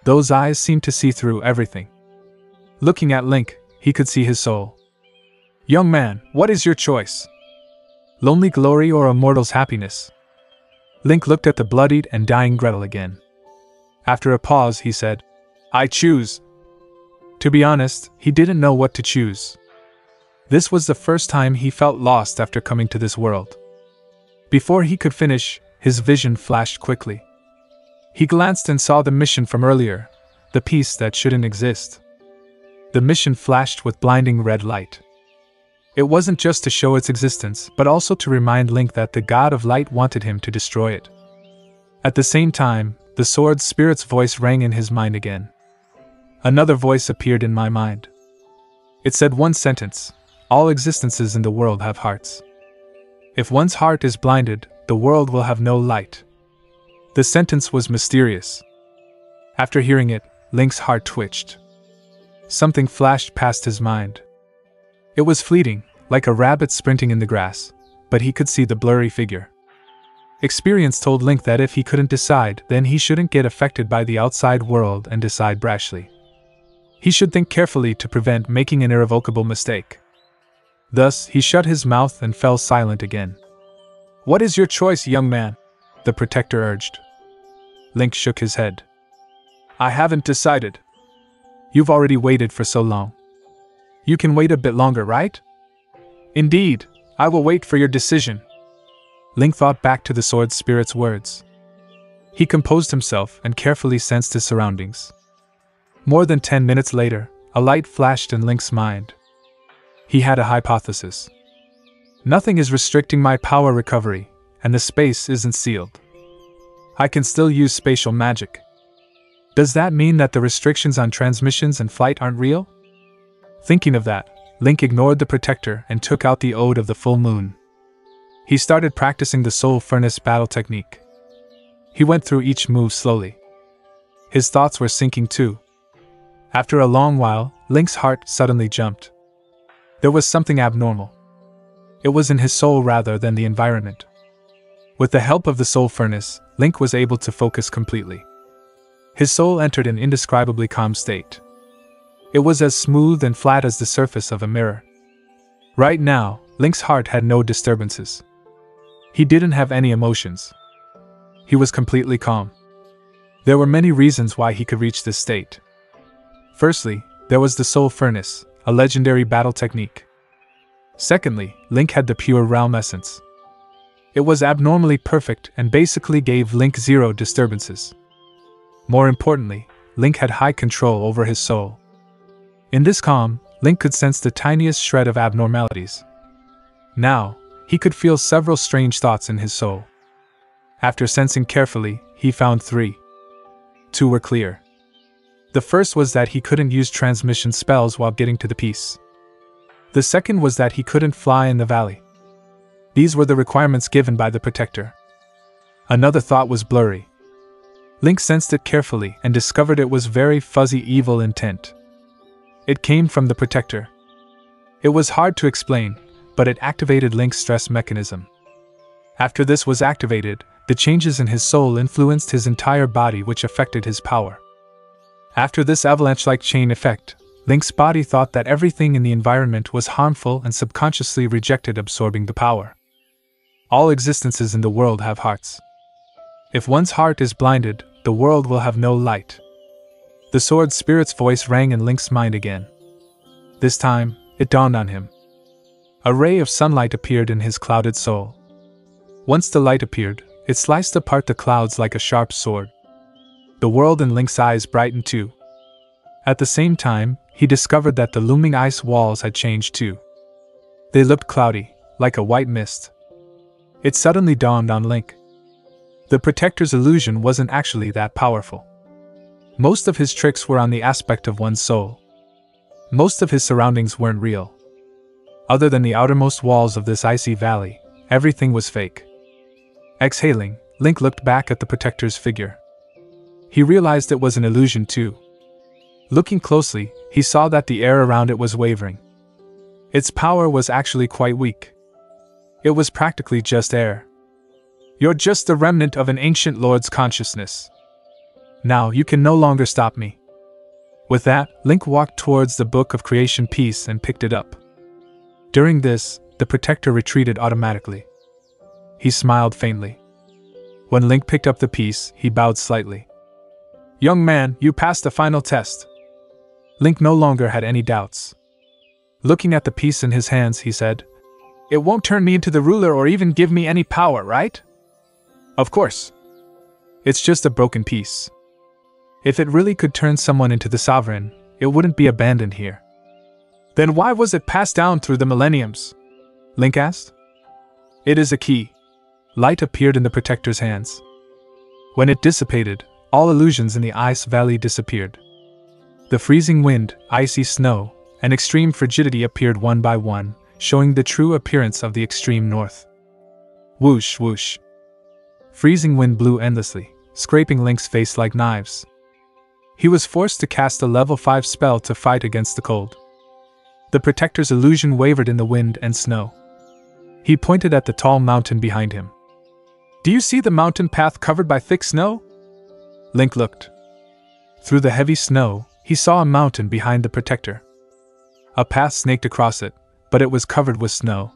A: Those eyes seemed to see through everything. Looking at Link, he could see his soul. Young man, what is your choice? Lonely glory or a mortal's happiness? Link looked at the bloodied and dying Gretel again. After a pause, he said, I choose. To be honest, he didn't know what to choose. This was the first time he felt lost after coming to this world. Before he could finish, his vision flashed quickly. He glanced and saw the mission from earlier, the piece that shouldn't exist. The mission flashed with blinding red light. It wasn't just to show its existence, but also to remind Link that the God of Light wanted him to destroy it. At the same time, the sword spirit's voice rang in his mind again. Another voice appeared in my mind. It said one sentence All existences in the world have hearts. If one's heart is blinded, the world will have no light. The sentence was mysterious. After hearing it, Link's heart twitched. Something flashed past his mind. It was fleeting, like a rabbit sprinting in the grass, but he could see the blurry figure. Experience told Link that if he couldn't decide, then he shouldn't get affected by the outside world and decide brashly. He should think carefully to prevent making an irrevocable mistake. Thus, he shut his mouth and fell silent again. What is your choice, young man? The protector urged. Link shook his head. I haven't decided. You've already waited for so long. You can wait a bit longer, right? Indeed, I will wait for your decision. Link thought back to the sword spirit's words. He composed himself and carefully sensed his surroundings. More than ten minutes later, a light flashed in Link's mind. He had a hypothesis. Nothing is restricting my power recovery, and the space isn't sealed. I can still use spatial magic. Does that mean that the restrictions on transmissions and flight aren't real? Thinking of that, Link ignored the protector and took out the Ode of the Full Moon. He started practicing the Soul Furnace battle technique. He went through each move slowly. His thoughts were sinking too. After a long while, Link's heart suddenly jumped. There was something abnormal. It was in his soul rather than the environment. With the help of the Soul Furnace, Link was able to focus completely. His soul entered an indescribably calm state. It was as smooth and flat as the surface of a mirror. Right now, Link's heart had no disturbances. He didn't have any emotions. He was completely calm. There were many reasons why he could reach this state. Firstly, there was the Soul Furnace, a legendary battle technique. Secondly, Link had the pure realm essence. It was abnormally perfect and basically gave Link zero disturbances. More importantly, Link had high control over his soul. In this calm, Link could sense the tiniest shred of abnormalities. Now, he could feel several strange thoughts in his soul. After sensing carefully, he found three. Two were clear. The first was that he couldn't use transmission spells while getting to the piece. The second was that he couldn't fly in the valley. These were the requirements given by the Protector. Another thought was blurry. Link sensed it carefully and discovered it was very fuzzy evil intent. It came from the Protector. It was hard to explain, but it activated Link's stress mechanism. After this was activated, the changes in his soul influenced his entire body, which affected his power. After this avalanche like chain effect, Link's body thought that everything in the environment was harmful and subconsciously rejected absorbing the power. All existences in the world have hearts. If one's heart is blinded, the world will have no light. The sword spirit's voice rang in Link's mind again. This time, it dawned on him. A ray of sunlight appeared in his clouded soul. Once the light appeared, it sliced apart the clouds like a sharp sword. The world in Link's eyes brightened too. At the same time, he discovered that the looming ice walls had changed too. They looked cloudy, like a white mist. It suddenly dawned on Link. The Protector's illusion wasn't actually that powerful. Most of his tricks were on the aspect of one's soul. Most of his surroundings weren't real. Other than the outermost walls of this icy valley, everything was fake. Exhaling, Link looked back at the Protector's figure. He realized it was an illusion too. Looking closely, he saw that the air around it was wavering. Its power was actually quite weak. It was practically just air. You're just the remnant of an ancient lord's consciousness. Now you can no longer stop me. With that, Link walked towards the Book of Creation Piece and picked it up. During this, the Protector retreated automatically. He smiled faintly. When Link picked up the piece, he bowed slightly. Young man, you passed the final test. Link no longer had any doubts. Looking at the piece in his hands, he said, It won't turn me into the ruler or even give me any power, right? Of course. It's just a broken piece. If it really could turn someone into the sovereign, it wouldn't be abandoned here. Then why was it passed down through the millenniums? Link asked. It is a key. Light appeared in the Protector's hands. When it dissipated, all illusions in the ice valley disappeared. The freezing wind, icy snow, and extreme frigidity appeared one by one, showing the true appearance of the extreme north. Whoosh, whoosh. Freezing wind blew endlessly, scraping Link's face like knives. He was forced to cast a level 5 spell to fight against the cold. The Protector's illusion wavered in the wind and snow. He pointed at the tall mountain behind him. Do you see the mountain path covered by thick snow? Link looked. Through the heavy snow, he saw a mountain behind the protector. A path snaked across it, but it was covered with snow.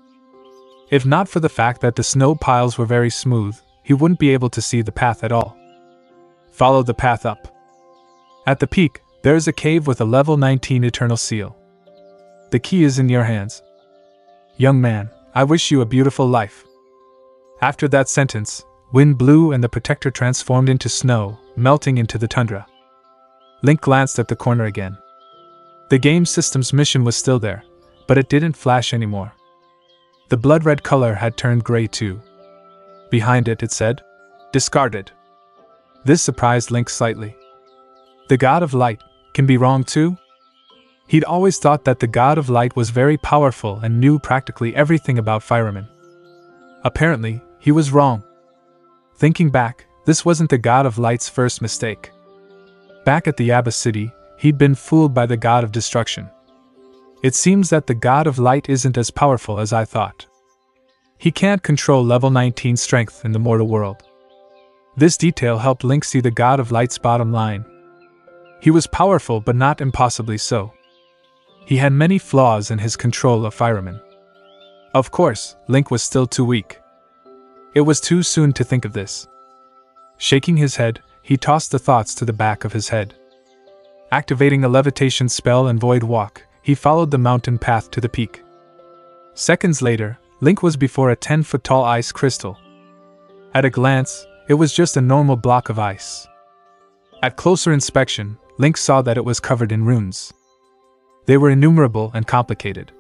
A: If not for the fact that the snow piles were very smooth, he wouldn't be able to see the path at all. Follow the path up. At the peak, there is a cave with a level 19 eternal seal. The key is in your hands. Young man, I wish you a beautiful life. After that sentence, wind blew and the protector transformed into snow, melting into the tundra. Link glanced at the corner again. The game system's mission was still there, but it didn't flash anymore. The blood red color had turned gray too. Behind it, it said, Discarded. This surprised Link slightly. The God of Light can be wrong too? He'd always thought that the God of Light was very powerful and knew practically everything about Firuman. Apparently, he was wrong. Thinking back, this wasn't the God of Light's first mistake. Back at the Abyss City, he'd been fooled by the god of destruction. It seems that the god of light isn't as powerful as I thought. He can't control level 19 strength in the mortal world. This detail helped Link see the god of light's bottom line. He was powerful but not impossibly so. He had many flaws in his control of Firuman. Of course, Link was still too weak. It was too soon to think of this. Shaking his head, he tossed the thoughts to the back of his head. Activating a levitation spell and void walk, he followed the mountain path to the peak. Seconds later, Link was before a 10 foot tall ice crystal. At a glance, it was just a normal block of ice. At closer inspection, Link saw that it was covered in runes. They were innumerable and complicated.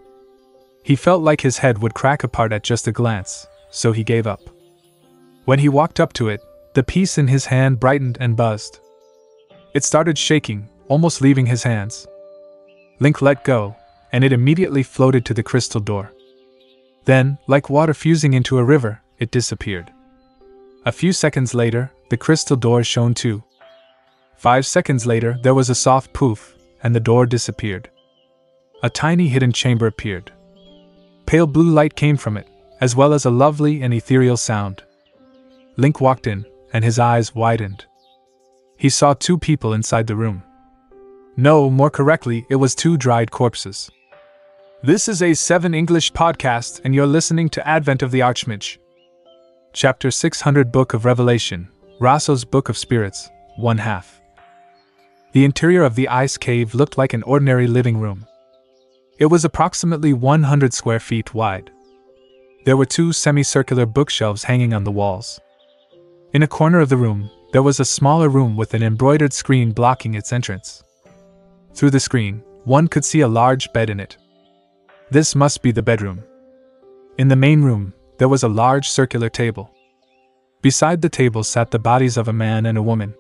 A: He felt like his head would crack apart at just a glance, so he gave up. When he walked up to it, the piece in his hand brightened and buzzed. It started shaking, almost leaving his hands. Link let go, and it immediately floated to the crystal door. Then, like water fusing into a river, it disappeared. A few seconds later, the crystal door shone too. Five seconds later, there was a soft poof, and the door disappeared. A tiny hidden chamber appeared. Pale blue light came from it, as well as a lovely and ethereal sound. Link walked in, and his eyes widened. He saw two people inside the room. No, more correctly, it was two dried corpses. This is A7 English podcast, and you're listening to Advent of the Archmage. Chapter 600 Book of Revelation, Rasso's Book of Spirits, 1 half. The interior of the ice cave looked like an ordinary living room. It was approximately 100 square feet wide. There were two semicircular bookshelves hanging on the walls. In a corner of the room, there was a smaller room with an embroidered screen blocking its entrance. Through the screen, one could see a large bed in it. This must be the bedroom. In the main room, there was a large circular table. Beside the table sat the bodies of a man and a woman.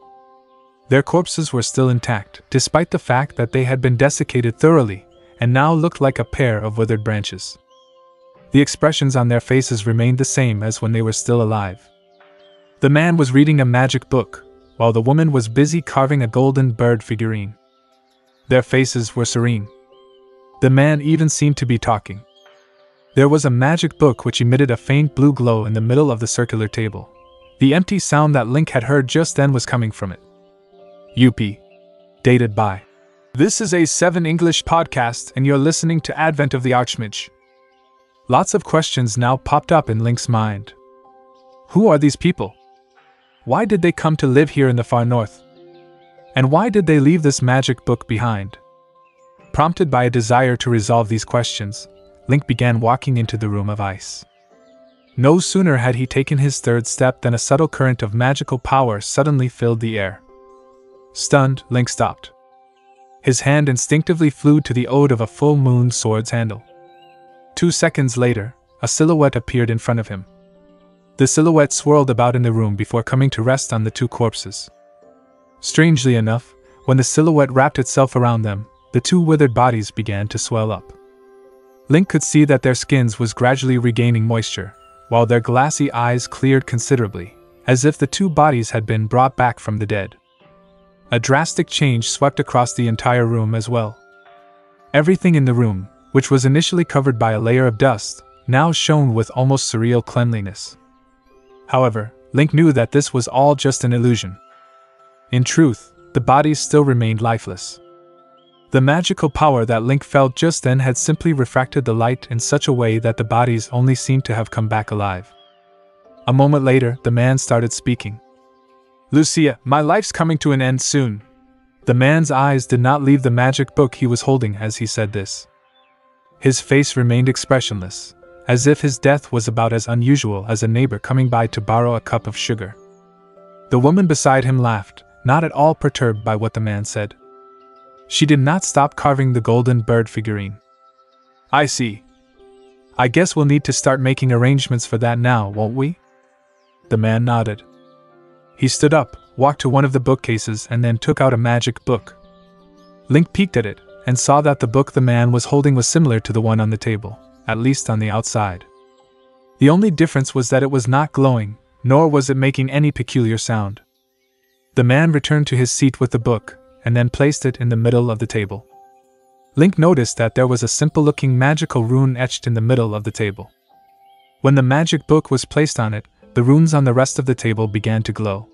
A: Their corpses were still intact, despite the fact that they had been desiccated thoroughly and now looked like a pair of withered branches. The expressions on their faces remained the same as when they were still alive. The man was reading a magic book, while the woman was busy carving a golden bird figurine. Their faces were serene. The man even seemed to be talking. There was a magic book which emitted a faint blue glow in the middle of the circular table. The empty sound that Link had heard just then was coming from it. UP. Dated by. This is A7 English podcast, and you're listening to Advent of the Archmage. Lots of questions now popped up in Link's mind. Who are these people? Why did they come to live here in the far north? And why did they leave this magic book behind? Prompted by a desire to resolve these questions, Link began walking into the room of ice. No sooner had he taken his third step than a subtle current of magical power suddenly filled the air. Stunned, Link stopped. His hand instinctively flew to the ode of a full moon sword's handle. Two seconds later, a silhouette appeared in front of him. The silhouette swirled about in the room before coming to rest on the two corpses. Strangely enough, when the silhouette wrapped itself around them, the two withered bodies began to swell up. Link could see that their skins was gradually regaining moisture, while their glassy eyes cleared considerably, as if the two bodies had been brought back from the dead. A drastic change swept across the entire room as well. Everything in the room, which was initially covered by a layer of dust, now shone with almost surreal cleanliness. However, Link knew that this was all just an illusion. In truth, the bodies still remained lifeless. The magical power that Link felt just then had simply refracted the light in such a way that the bodies only seemed to have come back alive. A moment later, the man started speaking. Lucia, my life's coming to an end soon. The man's eyes did not leave the magic book he was holding as he said this. His face remained expressionless, as if his death was about as unusual as a neighbor coming by to borrow a cup of sugar. The woman beside him laughed, not at all perturbed by what the man said. She did not stop carving the golden bird figurine. I see. I guess we'll need to start making arrangements for that now, won't we? The man nodded. He stood up, walked to one of the bookcases, and then took out a magic book. Link peeked at it and saw that the book the man was holding was similar to the one on the table, at least on the outside. The only difference was that it was not glowing, nor was it making any peculiar sound. The man returned to his seat with the book, and then placed it in the middle of the table. Link noticed that there was a simple looking magical rune etched in the middle of the table. When the magic book was placed on it, the runes on the rest of the table began to glow.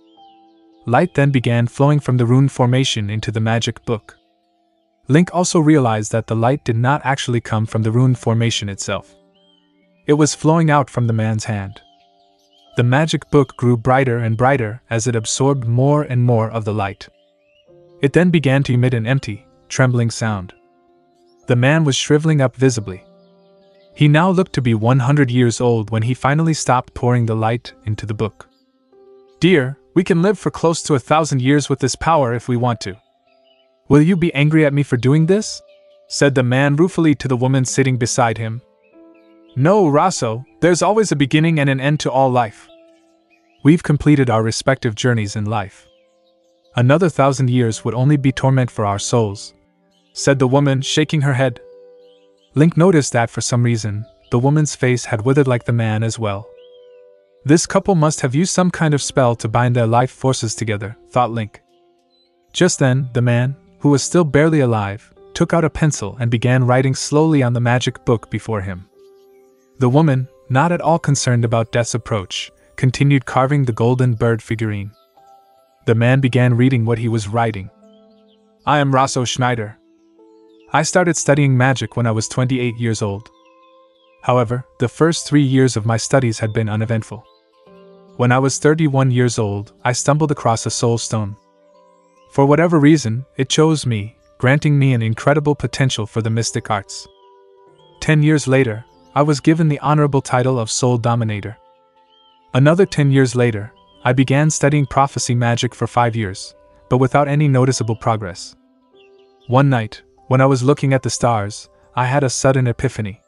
A: Light then began flowing from the rune formation into the magic book. Link also realized that the light did not actually come from the rune formation itself. It was flowing out from the man's hand. The magic book grew brighter and brighter as it absorbed more and more of the light. It then began to emit an empty, trembling sound. The man was shriveling up visibly. He now looked to be 100 years old when he finally stopped pouring the light into the book. Dear, we can live for close to a thousand years with this power if we want to. Will you be angry at me for doing this? said the man ruefully to the woman sitting beside him. No, Rosso, there's always a beginning and an end to all life. We've completed our respective journeys in life. Another thousand years would only be torment for our souls, said the woman, shaking her head. Link noticed that for some reason, the woman's face had withered like the man as well. This couple must have used some kind of spell to bind their life forces together, thought Link. Just then, the man, who was still barely alive, took out a pencil and began writing slowly on the magic book before him. The woman, not at all concerned about death's approach, continued carving the golden bird figurine. The man began reading what he was writing. I am Rosso Schneider, I started studying magic when I was 28 years old. However, the first three years of my studies had been uneventful. When I was 31 years old, I stumbled across a soul stone. For whatever reason, it chose me, granting me an incredible potential for the mystic arts. Ten years later, I was given the honorable title of Soul Dominator. Another ten years later, I began studying prophecy magic for five years, but without any noticeable progress. One night, when I was looking at the stars, I had a sudden epiphany.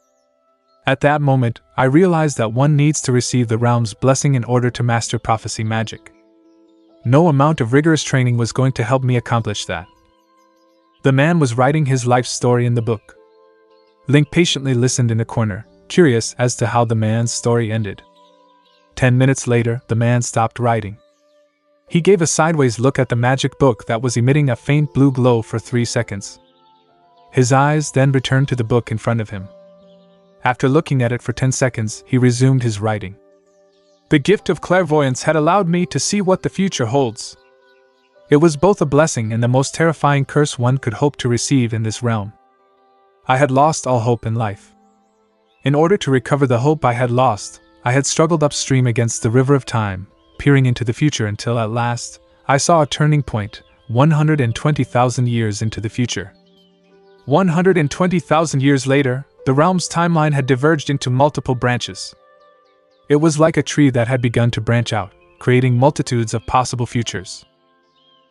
A: At that moment, I realized that one needs to receive the realm's blessing in order to master prophecy magic. No amount of rigorous training was going to help me accomplish that. The man was writing his life story in the book. Link patiently listened in a corner, curious as to how the man's story ended. Ten minutes later, the man stopped writing. He gave a sideways look at the magic book that was emitting a faint blue glow for three seconds. His eyes then returned to the book in front of him. After looking at it for 10 seconds, he resumed his writing. The gift of clairvoyance had allowed me to see what the future holds. It was both a blessing and the most terrifying curse one could hope to receive in this realm. I had lost all hope in life. In order to recover the hope I had lost, I had struggled upstream against the river of time, peering into the future until at last, I saw a turning point, 120,000 years into the future. 120,000 years later, the realm's timeline had diverged into multiple branches. It was like a tree that had begun to branch out, creating multitudes of possible futures.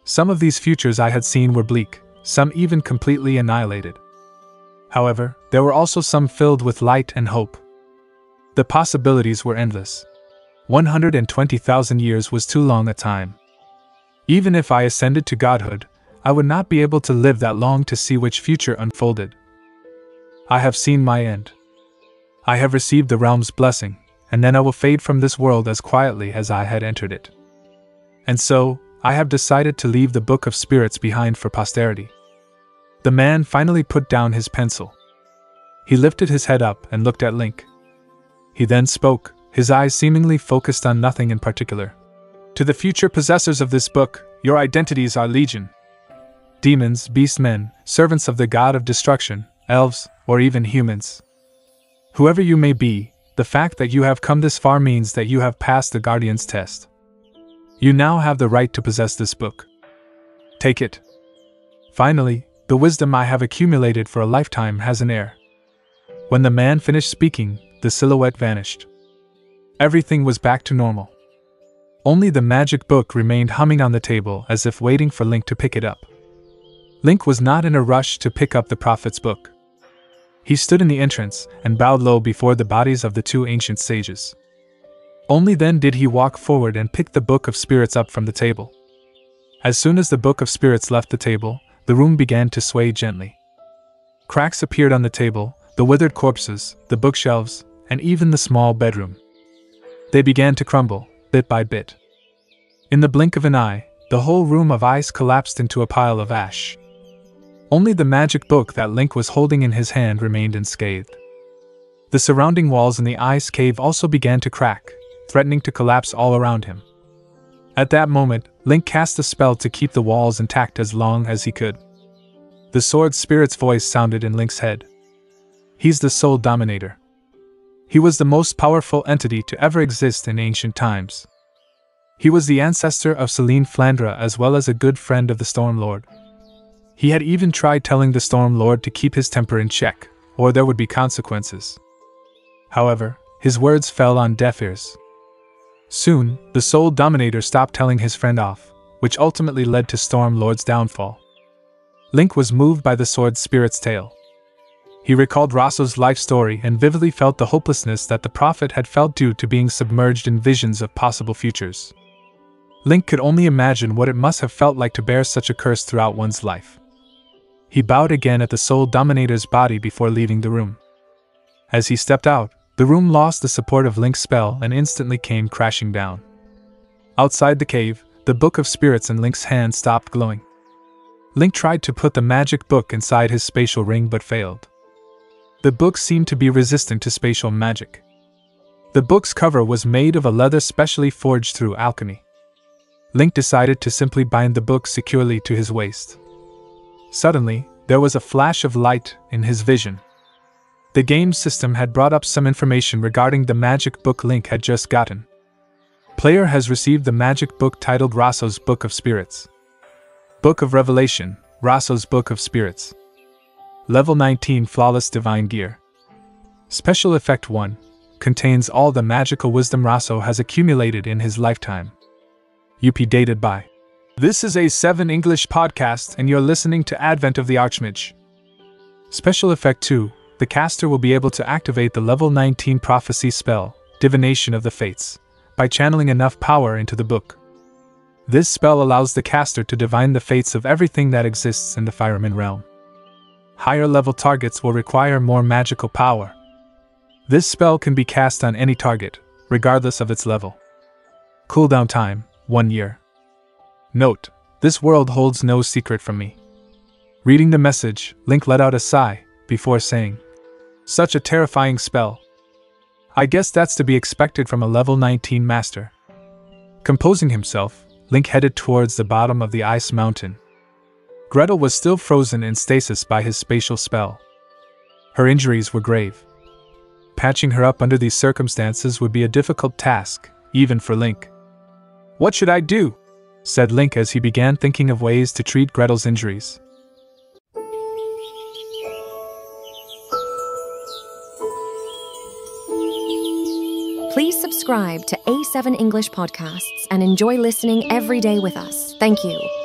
A: Some of these futures I had seen were bleak, some even completely annihilated. However, there were also some filled with light and hope. The possibilities were endless. 120,000 years was too long a time. Even if I ascended to godhood, I would not be able to live that long to see which future unfolded. I have seen my end. I have received the realm's blessing, and then I will fade from this world as quietly as I had entered it. And so, I have decided to leave the Book of Spirits behind for posterity. The man finally put down his pencil. He lifted his head up and looked at Link. He then spoke, his eyes seemingly focused on nothing in particular. To the future possessors of this book, your identities are legion demons, beastmen, servants of the god of destruction, elves, or even humans. Whoever you may be, the fact that you have come this far means that you have passed the Guardian's test. You now have the right to possess this book. Take it. Finally, the wisdom I have accumulated for a lifetime has an heir. When the man finished speaking, the silhouette vanished. Everything was back to normal. Only the magic book remained humming on the table as if waiting for Link to pick it up. Link was not in a rush to pick up the prophet's book. He stood in the entrance and bowed low before the bodies of the two ancient sages. Only then did he walk forward and pick the Book of Spirits up from the table. As soon as the Book of Spirits left the table, the room began to sway gently. Cracks appeared on the table, the withered corpses, the bookshelves, and even the small bedroom. They began to crumble, bit by bit. In the blink of an eye, the whole room of ice collapsed into a pile of ash. Only the magic book that Link was holding in his hand remained unscathed. The surrounding walls in the ice cave also began to crack, threatening to collapse all around him. At that moment, Link cast a spell to keep the walls intact as long as he could. The sword spirit's voice sounded in Link's head. He's the soul dominator. He was the most powerful entity to ever exist in ancient times. He was the ancestor of Celine Flandre as well as a good friend of the Storm Lord. He had even tried telling the Storm Lord to keep his temper in check, or there would be consequences. However, his words fell on deaf ears. Soon, the Soul Dominator stopped telling his friend off, which ultimately led to Storm Lord's downfall. Link was moved by the sword spirit's tale. He recalled Rosso's life story and vividly felt the hopelessness that the prophet had felt due to being submerged in visions of possible futures. Link could only imagine what it must have felt like to bear such a curse throughout one's life. He bowed again at the soul dominator's body before leaving the room. As he stepped out, the room lost the support of Link's spell and instantly came crashing down. Outside the cave, the Book of Spirits in Link's hand stopped glowing. Link tried to put the magic book inside his spatial ring but failed. The book seemed to be resistant to spatial magic. The book's cover was made of a leather specially forged through alchemy. Link decided to simply bind the book securely to his waist. Suddenly, there was a flash of light in his vision. The game system had brought up some information regarding the magic book Link had just gotten. Player has received the magic book titled Rosso's Book of Spirits. Book of Revelation, Rosso's Book of Spirits. Level 19 Flawless Divine Gear. Special Effect 1 contains all the magical wisdom Rosso has accumulated in his lifetime. UP dated by. This is A7 English podcast, and you're listening to Advent of the Archmage. Special Effect 2 The caster will be able to activate the level 19 prophecy spell, Divination of the Fates, by channeling enough power into the book. This spell allows the caster to divine the fates of everything that exists in the Firuman realm higher level targets will require more magical power. This spell can be cast on any target, regardless of its level. Cooldown time 1 year. Note, this world holds no secret from me. Reading the message, Link let out a sigh before saying, Such a terrifying spell. I guess that's to be expected from a level 19 master. Composing himself, Link headed towards the bottom of the ice mountain. Gretel was still frozen in stasis by his spatial spell. Her injuries were grave. Patching her up under these circumstances would be a difficult task, even for Link. What should I do? said Link as he began thinking of ways to treat Gretel's injuries.
C: Please subscribe to A7 English Podcasts and enjoy listening every day with us. Thank you.